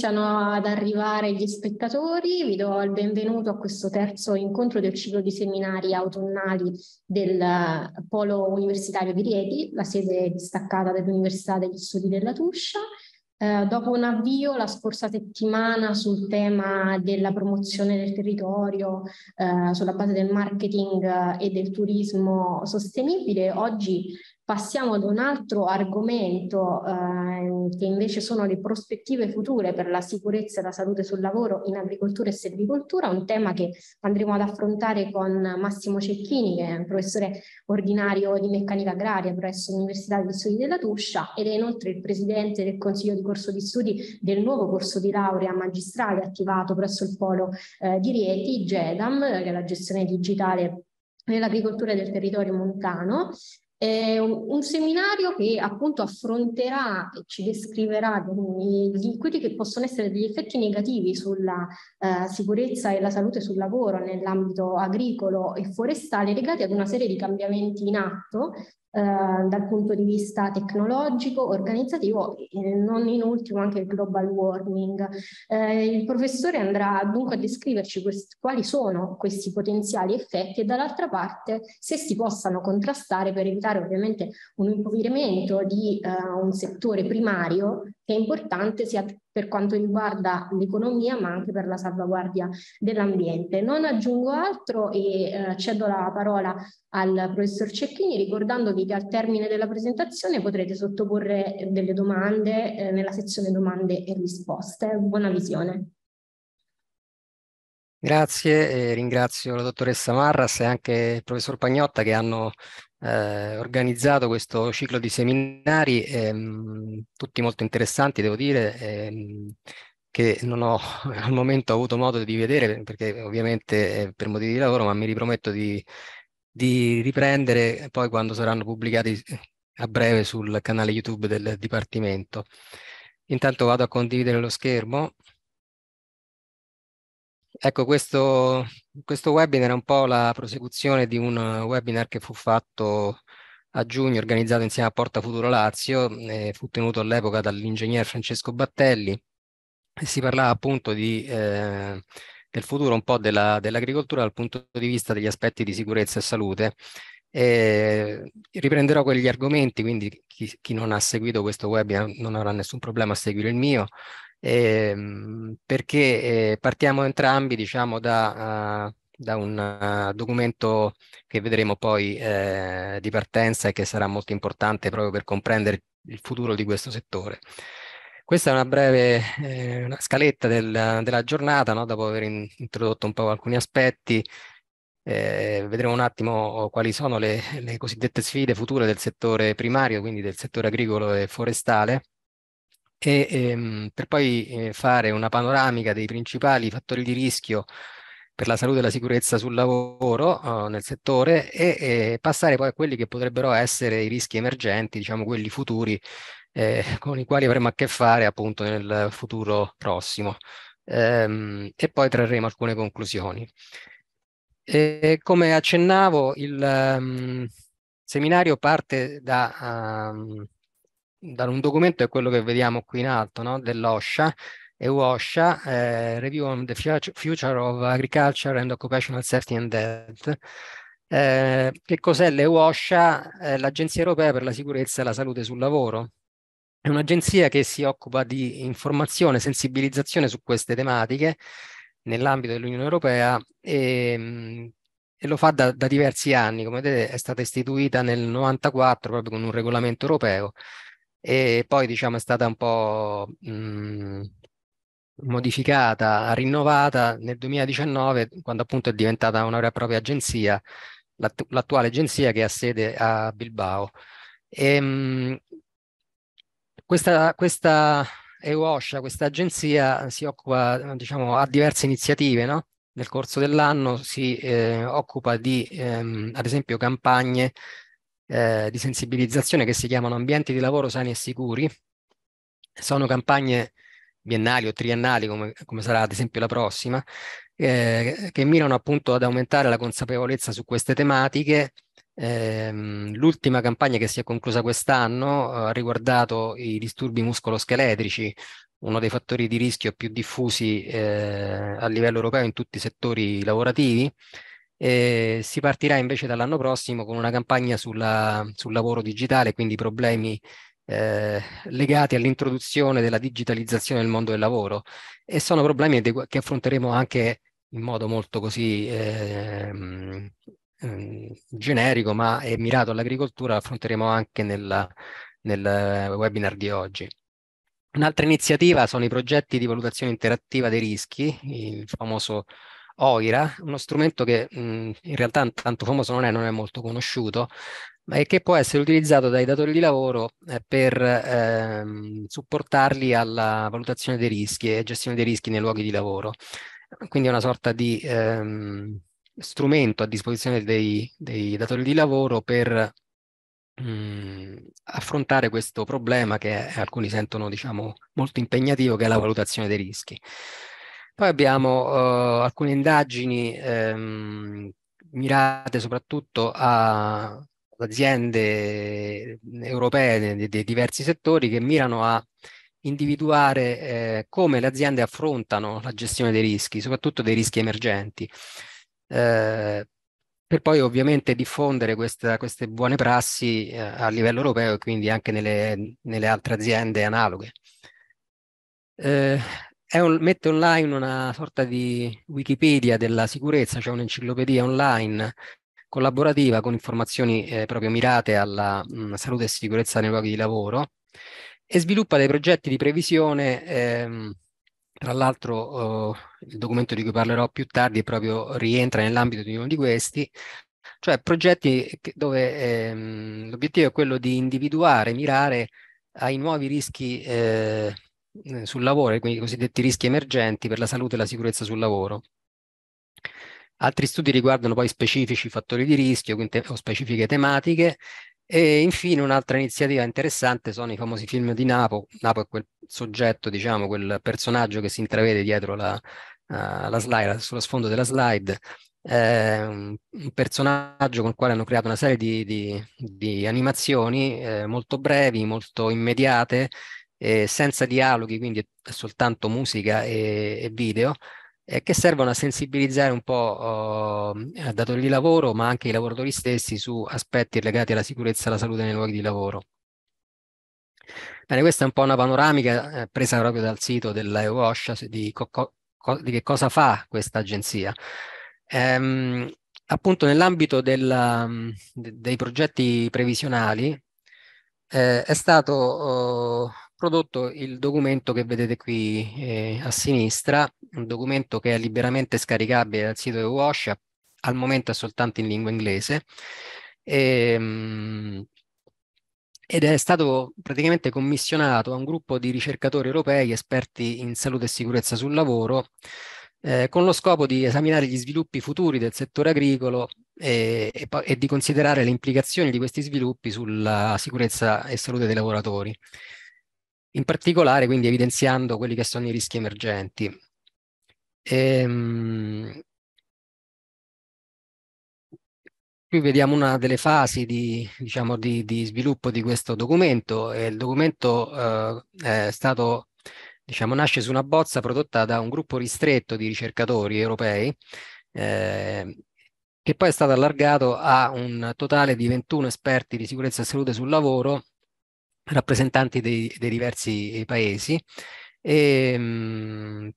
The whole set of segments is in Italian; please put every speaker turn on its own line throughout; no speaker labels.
iniziano ad arrivare gli spettatori, vi do il benvenuto a questo terzo incontro del ciclo di seminari autunnali del Polo Universitario di Rieti, la sede distaccata dell'Università degli Studi della Tuscia. Eh, dopo un avvio la scorsa settimana sul tema della promozione del territorio, eh, sulla base del marketing e del turismo sostenibile, oggi Passiamo ad un altro argomento eh, che invece sono le prospettive future per la sicurezza e la salute sul lavoro in agricoltura e silvicoltura, un tema che andremo ad affrontare con Massimo Cecchini, che è un professore ordinario di meccanica agraria presso l'Università degli Studi della Tuscia ed è inoltre il presidente del Consiglio di corso di studi del nuovo corso di laurea magistrale attivato presso il Polo eh, di Rieti, GEDAM, che è la gestione digitale nell'agricoltura del territorio montano, è un, un, seminario che appunto affronterà e ci descriverà gli, quelli che possono essere degli effetti negativi sulla eh, sicurezza e la salute sul lavoro nell'ambito agricolo e forestale legati ad una serie di cambiamenti in atto dal punto di vista tecnologico, organizzativo e non in ultimo anche il global warming. Eh, il professore andrà dunque a descriverci questi, quali sono questi potenziali effetti e dall'altra parte se si possano contrastare per evitare ovviamente un impoverimento di eh, un settore primario che è importante sia per quanto riguarda l'economia ma anche per la salvaguardia dell'ambiente. Non aggiungo altro e eh, cedo la parola al professor Cecchini ricordandovi che al termine della presentazione potrete sottoporre delle domande eh, nella sezione domande e risposte. Buona visione.
Grazie, ringrazio la dottoressa Marras e anche il professor Pagnotta che hanno eh, organizzato questo ciclo di seminari, ehm, tutti molto interessanti, devo dire, ehm, che non ho al momento avuto modo di vedere perché ovviamente per motivi di lavoro, ma mi riprometto di, di riprendere poi quando saranno pubblicati a breve sul canale YouTube del Dipartimento. Intanto vado a condividere lo schermo. Ecco, questo, questo webinar è un po' la prosecuzione di un webinar che fu fatto a giugno, organizzato insieme a Porta Futuro Lazio, fu tenuto all'epoca dall'ingegner Francesco Battelli e si parlava appunto di, eh, del futuro un po' dell'agricoltura dal punto di vista degli aspetti di sicurezza e salute. E riprenderò quegli argomenti, quindi chi, chi non ha seguito questo webinar non avrà nessun problema a seguire il mio ehm, perché eh, partiamo entrambi diciamo, da, uh, da un uh, documento che vedremo poi eh, di partenza e che sarà molto importante proprio per comprendere il futuro di questo settore. Questa è una breve eh, una scaletta del, della giornata, no? dopo aver in, introdotto un po' alcuni aspetti. Eh, vedremo un attimo quali sono le, le, cosiddette sfide future del settore primario, quindi del settore agricolo e forestale, e ehm, per poi eh, fare una panoramica dei principali fattori di rischio per la salute e la sicurezza sul lavoro uh, nel settore e, e, passare poi a quelli che potrebbero essere i rischi emergenti, diciamo quelli futuri eh, con i quali avremo a che fare appunto nel futuro prossimo. Ehm, e poi trarremo alcune conclusioni. E, come accennavo, il um, seminario parte da um, da un documento è quello che vediamo qui in alto, no? dell'OSHA, EUOSHA, eh, Review on the Future of Agriculture and Occupational Safety and Health. Eh, che cos'è l'EUOSHA? Eh, L'Agenzia Europea per la Sicurezza e la Salute sul Lavoro. È un'agenzia che si occupa di informazione e sensibilizzazione su queste tematiche nell'ambito dell'Unione Europea e, e lo fa da, da, diversi anni. Come vedete è stata istituita nel 1994 proprio con un regolamento europeo e poi diciamo è stata un po' mh, modificata, rinnovata nel 2019 quando appunto è diventata una vera e propria agenzia, l'attuale agenzia che ha sede a Bilbao. E, mh, questa, questa EUOSHA, questa agenzia si occupa, diciamo, ha diverse iniziative, no? Nel corso dell'anno si eh, occupa di, ehm, ad esempio, campagne eh, di sensibilizzazione che si chiamano ambienti di lavoro sani e sicuri. Sono campagne biennali o triennali, come, come sarà ad esempio la prossima, eh, che mirano appunto ad aumentare la consapevolezza su queste tematiche. Eh, l'ultima campagna che si è conclusa quest'anno ha riguardato i disturbi muscoloscheletrici, uno dei fattori di rischio più diffusi eh, a livello europeo in tutti i settori lavorativi. E si partirà invece dall'anno prossimo con una campagna sulla, sul lavoro digitale, quindi problemi eh, legati all'introduzione della digitalizzazione del mondo del lavoro e sono problemi che affronteremo anche in modo molto così eh, generico ma è mirato all'agricoltura, affronteremo anche nella, nel webinar di oggi. Un'altra iniziativa sono i progetti di valutazione interattiva dei rischi, il famoso OIRA, uno strumento che mh, in realtà tanto famoso non è, non è molto conosciuto, e che può essere utilizzato dai datori di lavoro eh, per ehm, supportarli alla valutazione dei rischi e gestione dei rischi nei luoghi di lavoro. Quindi è una sorta di ehm, strumento a disposizione dei, dei, datori di lavoro per mh, affrontare questo problema che alcuni sentono diciamo, molto impegnativo, che è la valutazione dei rischi. Poi abbiamo uh, alcune indagini ehm, mirate soprattutto a aziende europee dei, dei diversi settori che mirano a individuare eh, come le aziende affrontano la gestione dei rischi, soprattutto dei rischi emergenti, eh, per poi ovviamente diffondere questa, queste buone prassi eh, a livello europeo e quindi anche nelle, nelle altre aziende analoghe. Eh, un, mette online una sorta di Wikipedia della sicurezza, cioè un'enciclopedia online collaborativa con informazioni eh, proprio mirate alla mh, salute e sicurezza nei luoghi di lavoro e sviluppa dei progetti di previsione, ehm, tra l'altro oh, il documento di cui parlerò più tardi proprio rientra nell'ambito di uno di questi, cioè progetti dove ehm, l'obiettivo è quello di individuare, mirare ai nuovi rischi eh, sul lavoro, quindi i cosiddetti rischi emergenti per la salute e la sicurezza sul lavoro. Altri studi riguardano poi specifici fattori di rischio o specifiche tematiche e infine un'altra iniziativa interessante sono i famosi film di Napo. Napo è quel soggetto, diciamo, quel personaggio che si intravede dietro la, uh, la slide, sullo sfondo della slide. Eh, un personaggio con il quale hanno creato una serie di, di, di animazioni eh, molto brevi, molto immediate, eh, senza dialoghi, quindi è soltanto musica e, e video, eh, che servono a sensibilizzare un po' eh, datori di lavoro, ma anche i lavoratori stessi su aspetti legati alla sicurezza e alla salute nei luoghi di lavoro. Bene, questa è un po' una panoramica eh, presa proprio dal sito dell'EOSHA di, di che cosa fa questa agenzia. Ehm, appunto nell'ambito de dei progetti previsionali eh, è stato oh, prodotto il documento che vedete qui eh, a sinistra, un documento che è liberamente scaricabile dal sito di WASH, al momento è soltanto in lingua inglese, e, ehm, ed è stato praticamente commissionato a un gruppo di ricercatori europei esperti in salute e sicurezza sul lavoro, eh, con lo scopo di esaminare gli sviluppi futuri del settore agricolo e, e, e di considerare le implicazioni di questi sviluppi sulla sicurezza e salute dei lavoratori in particolare quindi evidenziando quelli che sono i rischi emergenti. Ehm, qui vediamo una delle fasi di, diciamo, di, di sviluppo di questo documento. il documento eh, è stato, diciamo, nasce su una bozza prodotta da un gruppo ristretto di ricercatori europei eh, che poi è stato allargato a un totale di 21 esperti di sicurezza e salute sul lavoro rappresentanti dei, dei diversi paesi e, ehm,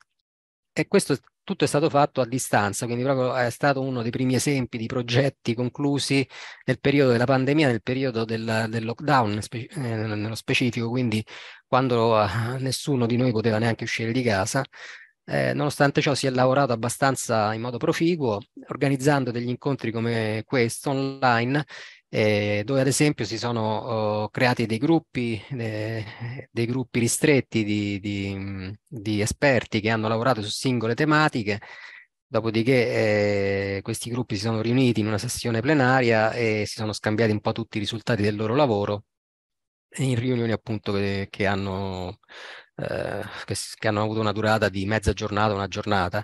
e questo tutto è stato fatto a distanza, quindi proprio è stato uno dei primi esempi di progetti conclusi nel periodo della pandemia, nel periodo del, del lockdown eh, nello specifico, quindi quando eh, nessuno di noi poteva neanche uscire di casa. Eh, nonostante ciò si è lavorato abbastanza in modo proficuo, organizzando degli incontri come questo online eh, dove ad esempio si sono oh, creati dei gruppi, eh, dei gruppi ristretti di, di, di, esperti che hanno lavorato su singole tematiche, dopodiché eh, questi gruppi si sono riuniti in una sessione plenaria e si sono scambiati un po' tutti i risultati del loro lavoro in riunioni appunto che, che hanno eh, che, che, hanno avuto una durata di mezza giornata, una giornata.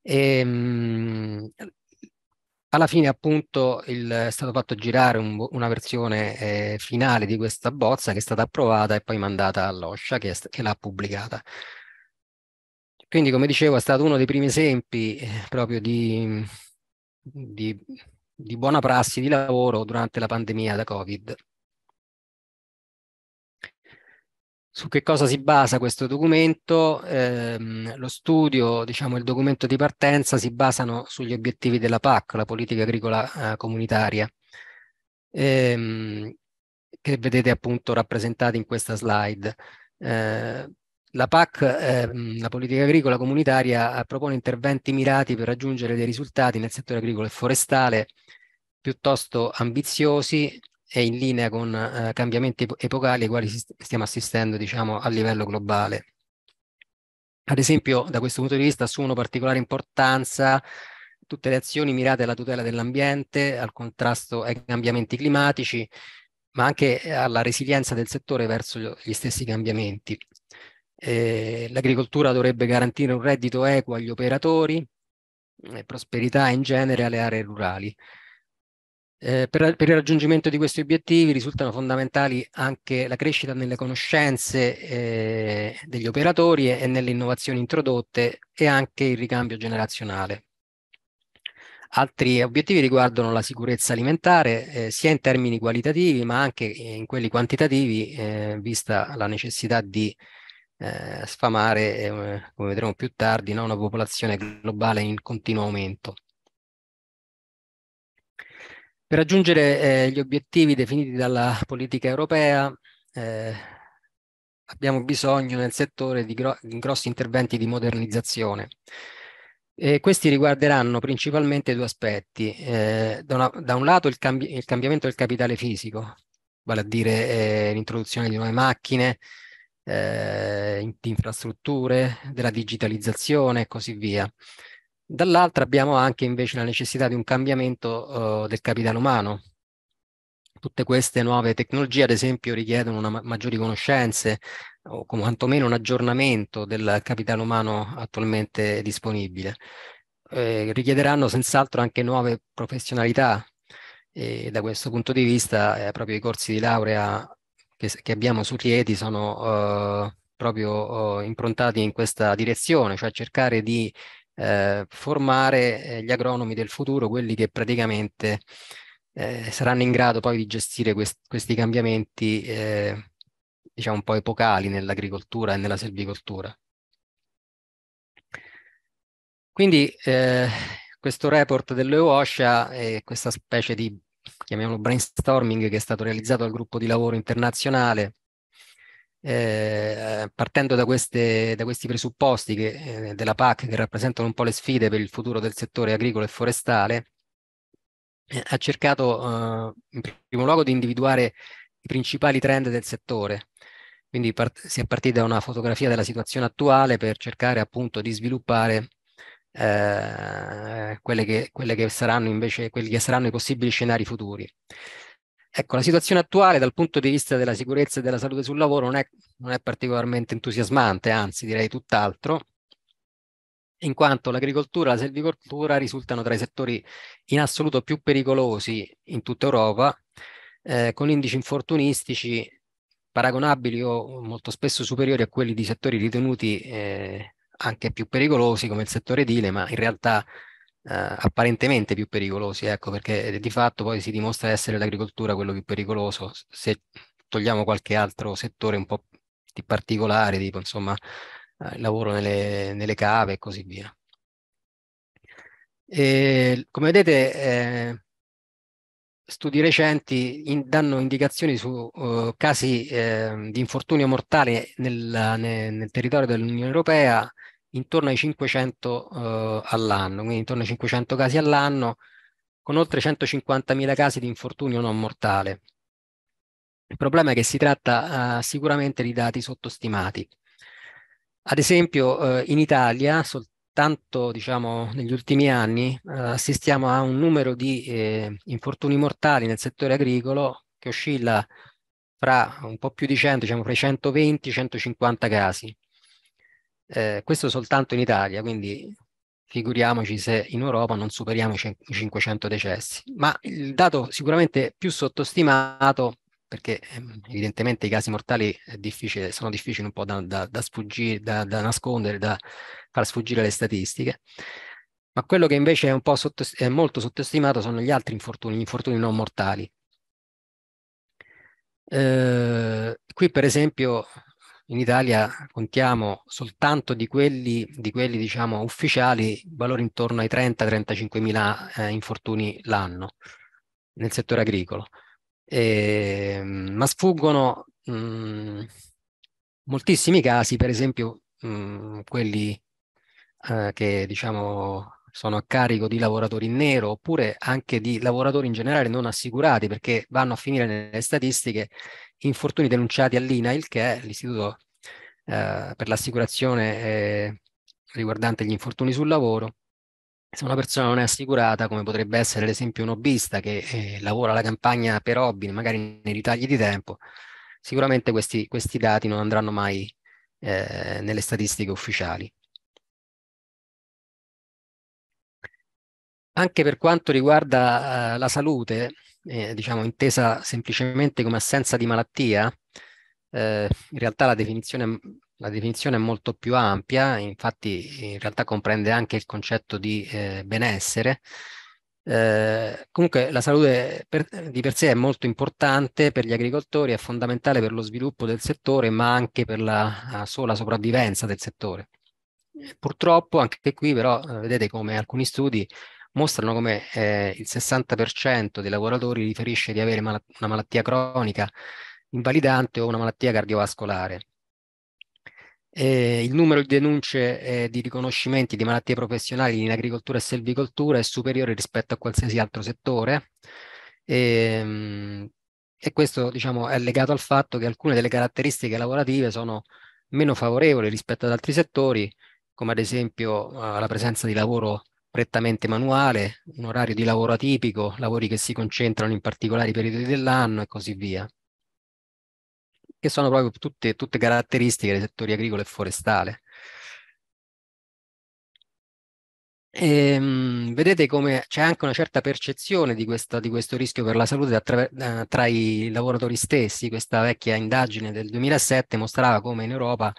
E, alla fine appunto il, è stato fatto girare un, una versione eh, finale di questa bozza che è stata approvata e poi mandata all'OSHA che, che l'ha pubblicata. Quindi, come dicevo, è stato uno dei primi esempi eh, proprio di, di, di buona prassi di lavoro durante la pandemia da Covid. Su che cosa si basa questo documento? Eh, lo studio, diciamo il documento di partenza si basano sugli obiettivi della PAC, la politica agricola eh, comunitaria, ehm, che vedete appunto rappresentati in questa slide. Eh, la PAC, ehm, la politica agricola comunitaria, propone interventi mirati per raggiungere dei risultati nel settore agricolo e forestale piuttosto ambiziosi è in linea con eh, cambiamenti epocali ai quali stiamo assistendo diciamo, a livello globale. Ad esempio, da questo punto di vista assumono particolare importanza tutte le azioni mirate alla tutela dell'ambiente, al contrasto ai cambiamenti climatici, ma anche alla resilienza del settore verso gli stessi cambiamenti. Eh, l'agricoltura dovrebbe garantire un reddito equo agli operatori, e prosperità in genere alle aree rurali. Eh, per, per, il raggiungimento di questi obiettivi risultano fondamentali anche la crescita nelle conoscenze eh, degli operatori e, nelle innovazioni introdotte e anche il ricambio generazionale. Altri obiettivi riguardano la sicurezza alimentare, eh, sia in termini qualitativi ma anche in quelli quantitativi, eh, vista la necessità di eh, sfamare, eh, come vedremo più tardi, no? una popolazione globale in continuo aumento. Per raggiungere eh, gli obiettivi definiti dalla politica europea eh, abbiamo bisogno nel settore di, gro di grossi interventi di modernizzazione. E questi riguarderanno principalmente due aspetti. Eh, da, una, da, un lato il, cambi il, cambiamento del capitale fisico, vale a dire eh, l'introduzione di nuove macchine, eh, di infrastrutture, della digitalizzazione e così via. Dall'altra abbiamo anche invece la necessità di un cambiamento uh, del capitale umano. Tutte queste nuove tecnologie, ad esempio, richiedono ma maggiori conoscenze o quantomeno un aggiornamento del capitale umano attualmente disponibile. Eh, richiederanno senz'altro anche nuove professionalità e da questo punto di vista eh, proprio i corsi di laurea che, che abbiamo su Rieti sono uh, proprio uh, improntati in questa direzione, cioè cercare di eh, formare eh, gli agronomi del futuro, quelli che praticamente eh, saranno in grado poi di gestire quest questi cambiamenti, eh, diciamo un po' epocali nell'agricoltura e nella selvicoltura. Quindi eh, questo report dell'EOSHA è questa specie di, chiamiamolo brainstorming, che è stato realizzato dal gruppo di lavoro internazionale eh, partendo da, queste, da, questi presupposti che, eh, della PAC che rappresentano un po' le sfide per il futuro del settore agricolo e forestale, eh, ha cercato eh, in primo luogo di individuare i principali trend del settore. Quindi si è partiti da una fotografia della situazione attuale per cercare appunto di sviluppare eh, quelle che, quelle che saranno invece quelli che saranno i possibili scenari futuri. Ecco, la situazione attuale dal punto di vista della sicurezza e della salute sul lavoro non è, non è particolarmente entusiasmante, anzi direi tutt'altro, in quanto l'agricoltura e la selvicoltura risultano tra i settori in assoluto più pericolosi in tutta Europa, eh, con indici infortunistici paragonabili o molto spesso superiori a quelli di settori ritenuti eh, anche più pericolosi come il settore edile, ma in realtà apparentemente più pericolosi, ecco, perché di fatto poi si dimostra essere l'agricoltura quello più pericoloso, se togliamo qualche altro settore un po' di particolare, tipo insomma eh, il lavoro nelle, nelle, cave e così via. E, come vedete, eh, studi recenti in, danno indicazioni su uh, casi eh, di infortunio mortale nel, nel, nel territorio dell'Unione Europea intorno ai 500 uh, all'anno, quindi intorno ai 500 casi all'anno, con oltre 150.000 casi di infortunio non mortale. Il problema è che si tratta uh, sicuramente di dati sottostimati. Ad esempio, uh, in Italia, soltanto diciamo, negli ultimi anni, assistiamo a un numero di eh, infortuni mortali nel settore agricolo che oscilla fra un po' più di 100, diciamo fra i 120 e i 150 casi. Eh, questo soltanto in Italia, quindi figuriamoci se in Europa non superiamo i 500 decessi. Ma il dato sicuramente più sottostimato, perché ehm, evidentemente i casi mortali difficile, sono difficili un po' da, da, da, sfuggire, da, nascondere, da far sfuggire le statistiche, ma quello che invece è, un po sotto, è molto sottostimato sono gli altri infortuni, gli infortuni non mortali. Eh, qui per esempio in Italia contiamo soltanto di quelli, di quelli diciamo, ufficiali valori intorno ai 30-35 mila eh, infortuni l'anno nel settore agricolo. E, ehm, ma sfuggono mh, mm, moltissimi casi, per esempio mh, mm, quelli eh, che diciamo sono a carico di lavoratori in nero oppure anche di lavoratori in generale non assicurati perché vanno a finire nelle statistiche infortuni denunciati all'INAIL che è l'istituto eh, per l'assicurazione eh, riguardante gli infortuni sul lavoro. Se una persona non è assicurata, come potrebbe essere ad esempio un hobbista che eh, lavora la campagna per hobby, magari nei ritagli di tempo, sicuramente questi, questi dati non andranno mai eh, nelle statistiche ufficiali. Anche per quanto riguarda uh, la salute, eh, diciamo intesa semplicemente come assenza di malattia, eh, in realtà la definizione, la definizione, è molto più ampia, infatti in realtà comprende anche il concetto di eh, benessere. Eh, comunque la salute per, di per sé è molto importante per gli agricoltori, è fondamentale per lo sviluppo del settore, ma anche per la, la sola sopravvivenza del settore. Purtroppo anche qui però eh, vedete come alcuni studi mostrano come eh, il 60% dei lavoratori riferisce di avere mal una malattia cronica invalidante o una malattia cardiovascolare. Eh, il numero di denunce eh, di riconoscimenti di malattie professionali in agricoltura e selvicoltura è superiore rispetto a qualsiasi altro settore e, ehm, e questo diciamo, è legato al fatto che alcune delle caratteristiche lavorative sono meno favorevoli rispetto ad altri settori, come ad esempio uh, la presenza di lavoro prettamente manuale, un orario di lavoro atipico, lavori che si concentrano in particolari periodi dell'anno e così via, che sono proprio tutte, tutte caratteristiche dei settori agricolo e forestale. E, ehm, vedete come c'è anche una certa percezione di, questa, di questo rischio per la salute tra, eh, tra i lavoratori stessi. Questa vecchia indagine del 2007 mostrava come in Europa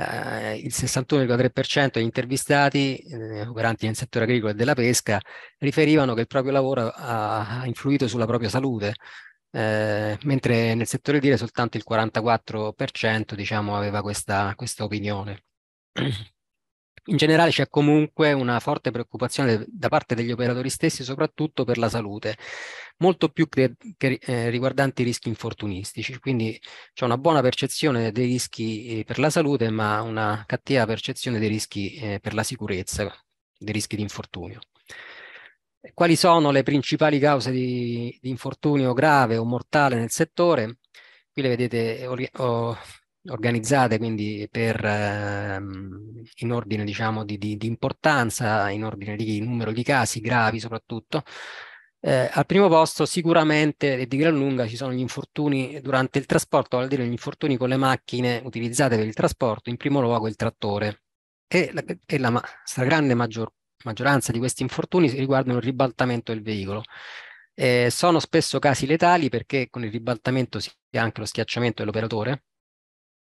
eh, il 61,3% degli intervistati eh, operanti nel settore agricolo e della pesca riferivano che il proprio lavoro ha, ha influito sulla propria salute, eh, mentre nel settore dire soltanto il 44% diciamo, aveva questa, questa opinione. In generale c'è comunque una forte preoccupazione da parte degli operatori stessi, soprattutto per la salute, molto più che, eh, riguardanti i rischi infortunistici. Quindi c'è una buona percezione dei rischi eh, per la salute, ma una cattiva percezione dei rischi eh, per la sicurezza, dei rischi di infortunio. Quali sono le principali cause di, di infortunio grave o mortale nel settore? Qui le vedete ho, organizzate quindi per, ehm, in ordine diciamo, di, di, di, importanza, in ordine di numero di casi gravi soprattutto. Eh, al primo posto sicuramente e di gran lunga ci sono gli infortuni durante il trasporto, vuol dire gli infortuni con le macchine utilizzate per il trasporto, in primo luogo il trattore. E la, e la stragrande maggior, maggioranza di questi infortuni riguardano il ribaltamento del veicolo. Eh, sono spesso casi letali perché con il ribaltamento si ha anche lo schiacciamento dell'operatore,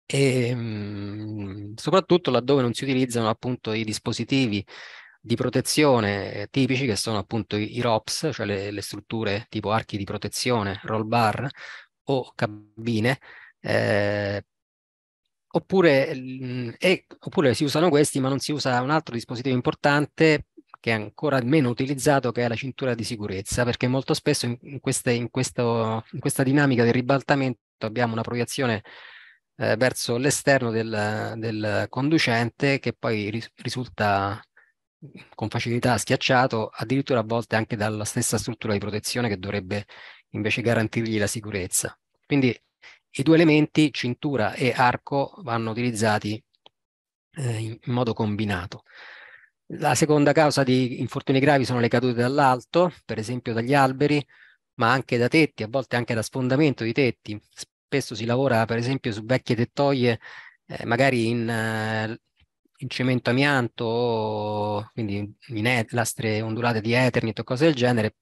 e mh, mm, soprattutto laddove non si utilizzano appunto i dispositivi di protezione eh, tipici che sono appunto i, i ROPS, cioè le, le, strutture tipo archi di protezione, roll bar o cabine, eh, oppure, mh, mm, e, oppure si usano questi ma non si usa un altro dispositivo importante che è ancora meno utilizzato, che è la cintura di sicurezza, perché molto spesso in, queste, in, questo, in questa dinamica del ribaltamento abbiamo una proiezione eh, verso l'esterno del, del, conducente che poi ris risulta con facilità schiacciato addirittura a volte anche dalla stessa struttura di protezione che dovrebbe invece garantirgli la sicurezza. Quindi i due elementi, cintura e arco, vanno utilizzati eh, in, modo combinato. La seconda causa di infortuni gravi sono le cadute dall'alto, per esempio dagli alberi, ma anche da tetti, a volte anche da sfondamento di tetti, spesso si lavora per esempio su vecchie tettoie, eh, magari in, eh, in, cemento amianto, quindi in lastre ondulate di Eternit o cose del genere,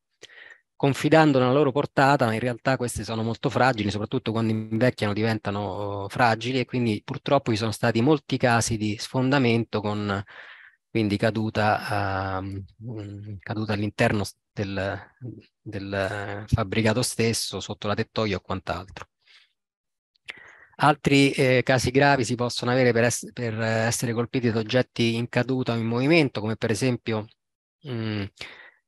confidando nella loro portata, ma in realtà queste sono molto fragili, soprattutto quando invecchiano diventano fragili e quindi purtroppo ci sono stati molti casi di sfondamento con quindi caduta, uh, caduta all'interno del, del, fabbricato stesso, sotto la tettoia o quant'altro. Altri eh, casi gravi si possono avere per, ess per, essere colpiti da oggetti in caduta o in movimento, come per esempio mh, mm,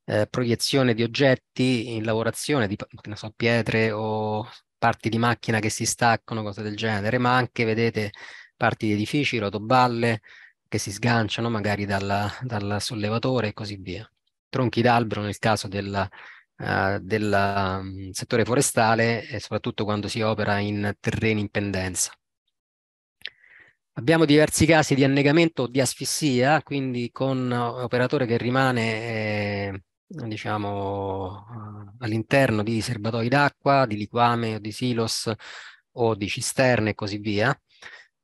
eh, proiezione di oggetti in lavorazione, di so, pietre o parti di macchina che si staccano, cose del genere, ma anche, vedete, parti di edifici, rotoballe, che si sganciano magari dal sollevatore e così via. Tronchi d'albero nel caso del uh, del um, settore forestale e soprattutto quando si opera in terreni in pendenza. Abbiamo diversi casi di annegamento o di asfissia, quindi con operatore che rimane eh, diciamo, all'interno di serbatoi d'acqua, di liquame o di silos o di cisterne e così via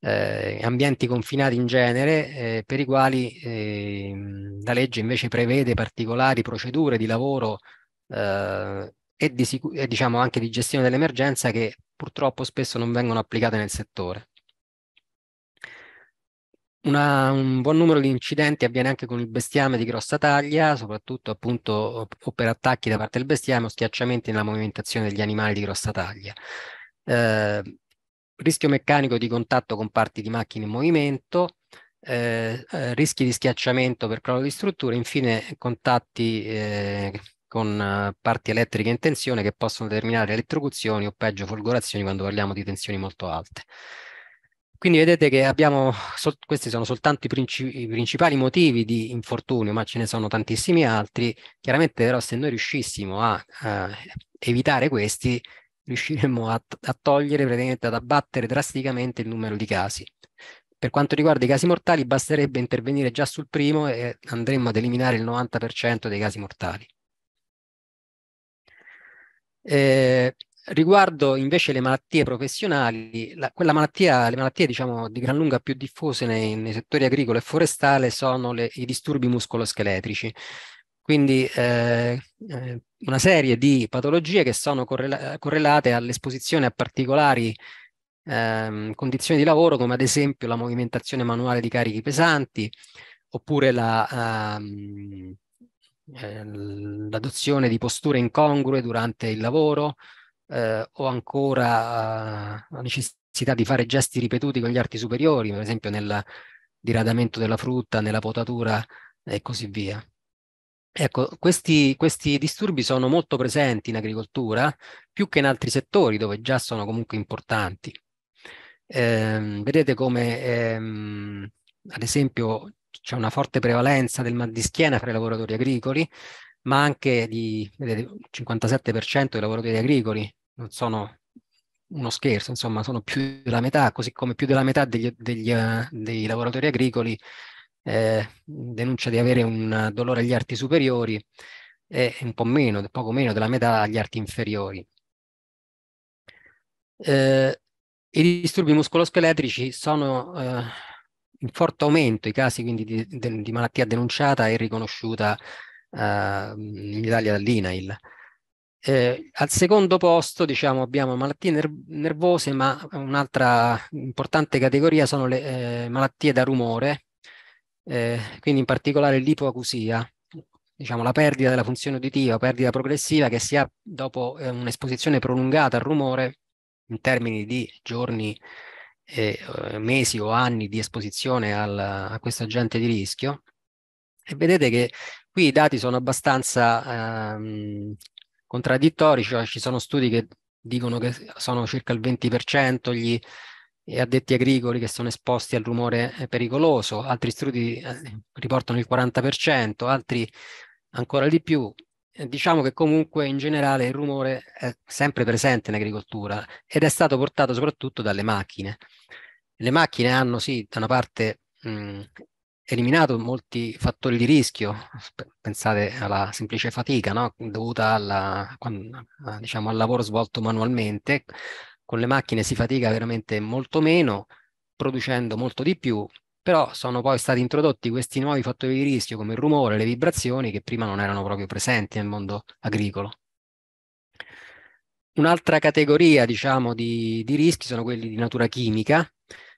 eh, ambienti confinati in genere, eh, per i quali eh, la legge invece prevede particolari procedure di lavoro eh, e, di e diciamo anche di gestione dell'emergenza che purtroppo spesso non vengono applicate nel settore. Una, un buon numero di incidenti avviene anche con il bestiame di grossa taglia, soprattutto appunto o per attacchi da parte del bestiame o schiacciamenti nella movimentazione degli animali di grossa taglia. Eh, rischio meccanico di contatto con parti di macchine in movimento, eh, eh, rischi di schiacciamento per crollo di strutture, infine contatti eh, con uh, parti elettriche in tensione che possono determinare elettrocuzioni o peggio folgorazioni quando parliamo di tensioni molto alte. Quindi vedete che abbiamo, questi sono soltanto i, principi, i, principali motivi di infortunio, ma ce ne sono tantissimi altri. Chiaramente però se noi riuscissimo a, a evitare questi, riusciremmo a, a togliere, praticamente ad abbattere drasticamente il numero di casi. Per quanto riguarda i casi mortali, basterebbe intervenire già sul primo e andremmo ad eliminare il 90% dei casi mortali. Eh, riguardo invece le malattie professionali, la, malattia, le malattie diciamo di gran lunga più diffuse nei, nei settori agricolo e forestale sono le, i disturbi muscoloscheletrici. Quindi eh, eh, una serie di patologie che sono correla correlate all'esposizione a particolari eh, condizioni di lavoro, come ad esempio la movimentazione manuale di carichi pesanti, oppure ehm, eh, l'adozione di posture incongrue durante il lavoro, eh, o ancora eh, la necessità di fare gesti ripetuti con gli arti superiori, per esempio nel diradamento della frutta, nella potatura e così via. Ecco, questi, questi, disturbi sono molto presenti in agricoltura, più che in altri settori dove già sono comunque importanti. Eh, vedete come, ehm, ad esempio, c'è una forte prevalenza del mal di schiena fra i lavoratori agricoli, ma anche di, vedete, il 57% dei lavoratori agricoli non sono uno scherzo, insomma, sono più della metà, così come più della metà degli, degli, uh, dei lavoratori agricoli eh, denuncia di avere un dolore agli arti superiori e un po' meno, poco meno della metà agli arti inferiori. Eh, I disturbi muscoloscheletrici sono eh, in forte aumento i casi quindi di, di, di malattia denunciata e riconosciuta eh, in Italia dall'INAIL. Eh, al secondo posto diciamo, abbiamo malattie ner nervose, ma un'altra importante categoria sono le eh, malattie da rumore, eh, quindi in particolare l'ipoacusia, diciamo la perdita della funzione uditiva, perdita progressiva che si ha dopo eh, un'esposizione prolungata al rumore in termini di giorni, eh, mesi o anni di esposizione al, a questo agente di rischio. E vedete che qui i dati sono abbastanza ehm, contraddittori, cioè ci sono studi che dicono che sono circa il 20% gli addetti agricoli che sono esposti al rumore eh, pericoloso, altri studi eh, riportano il 40%, altri ancora di più. Diciamo che comunque in generale il rumore è sempre presente in agricoltura ed è stato portato soprattutto dalle macchine. Le macchine hanno sì, da una parte mh, eliminato molti fattori di rischio, pensate alla semplice fatica no? dovuta alla, diciamo, al lavoro svolto manualmente, con le macchine si fatica veramente molto meno, producendo molto di più, però sono poi stati introdotti questi nuovi fattori di rischio come il rumore, le vibrazioni, che prima non erano proprio presenti nel mondo agricolo. Un'altra categoria, diciamo, di, di rischi sono quelli di natura chimica,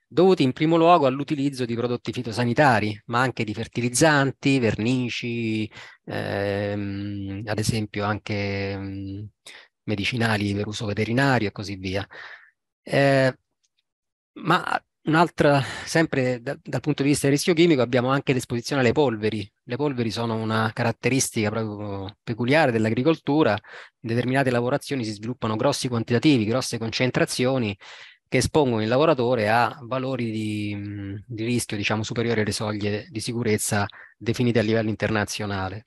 dovuti in primo luogo all'utilizzo di prodotti fitosanitari, ma anche di fertilizzanti, vernici, ehm, ad esempio anche mh, mm, medicinali per uso veterinario e così via. Eh, ma un'altra, sempre da, dal punto di vista del rischio chimico, abbiamo anche l'esposizione alle polveri. Le polveri sono una caratteristica proprio peculiare dell'agricoltura. In determinate lavorazioni si sviluppano grossi quantitativi, grosse concentrazioni che espongono il lavoratore a valori di, di rischio, diciamo, superiori alle soglie di sicurezza definite a livello internazionale.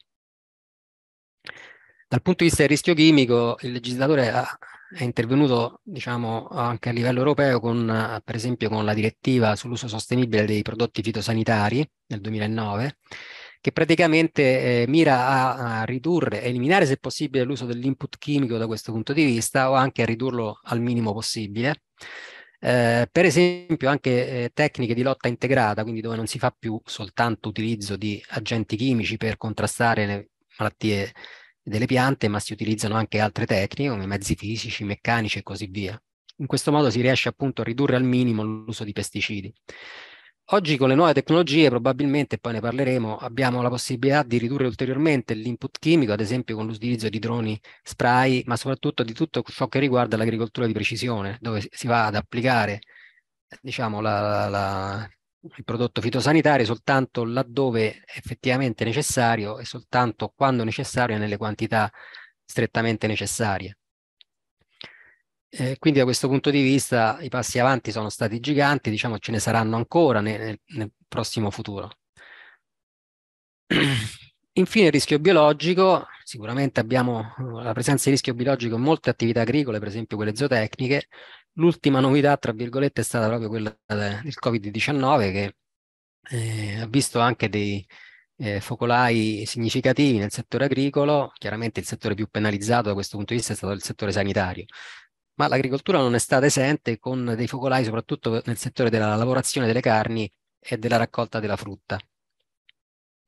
Dal punto di vista del rischio chimico, il legislatore ha, è intervenuto diciamo, anche a livello europeo con, per esempio, con la direttiva sull'uso sostenibile dei prodotti fitosanitari nel 2009, che praticamente eh, mira a, a ridurre, eliminare se possibile l'uso dell'input chimico da questo punto di vista o anche a ridurlo al minimo possibile. Eh, per esempio anche eh, tecniche di lotta integrata, quindi dove non si fa più soltanto utilizzo di agenti chimici per contrastare le malattie delle piante, ma si utilizzano anche altre tecniche come mezzi fisici, meccanici e così via. In questo modo si riesce appunto a ridurre al minimo l'uso di pesticidi. Oggi con le nuove tecnologie probabilmente, poi ne parleremo, abbiamo la possibilità di ridurre ulteriormente l'input chimico, ad esempio con l'utilizzo di droni spray, ma soprattutto di tutto ciò che riguarda l'agricoltura di precisione, dove si va ad applicare diciamo, la, la, il prodotto fitosanitario soltanto laddove effettivamente necessario e soltanto quando necessario e nelle quantità strettamente necessarie. Eh, quindi da questo punto di vista i passi avanti sono stati giganti, diciamo ce ne saranno ancora nel, nel, nel prossimo futuro. Infine il rischio biologico, sicuramente abbiamo la presenza di rischio biologico in molte attività agricole, per esempio quelle zootecniche, L'ultima novità, tra virgolette, è stata proprio quella del Covid-19 che eh, ha visto anche dei eh, focolai significativi nel settore agricolo, chiaramente il settore più penalizzato da questo punto di vista è stato il settore sanitario, ma l'agricoltura non è stata esente con dei focolai soprattutto nel settore della lavorazione delle carni e della raccolta della frutta.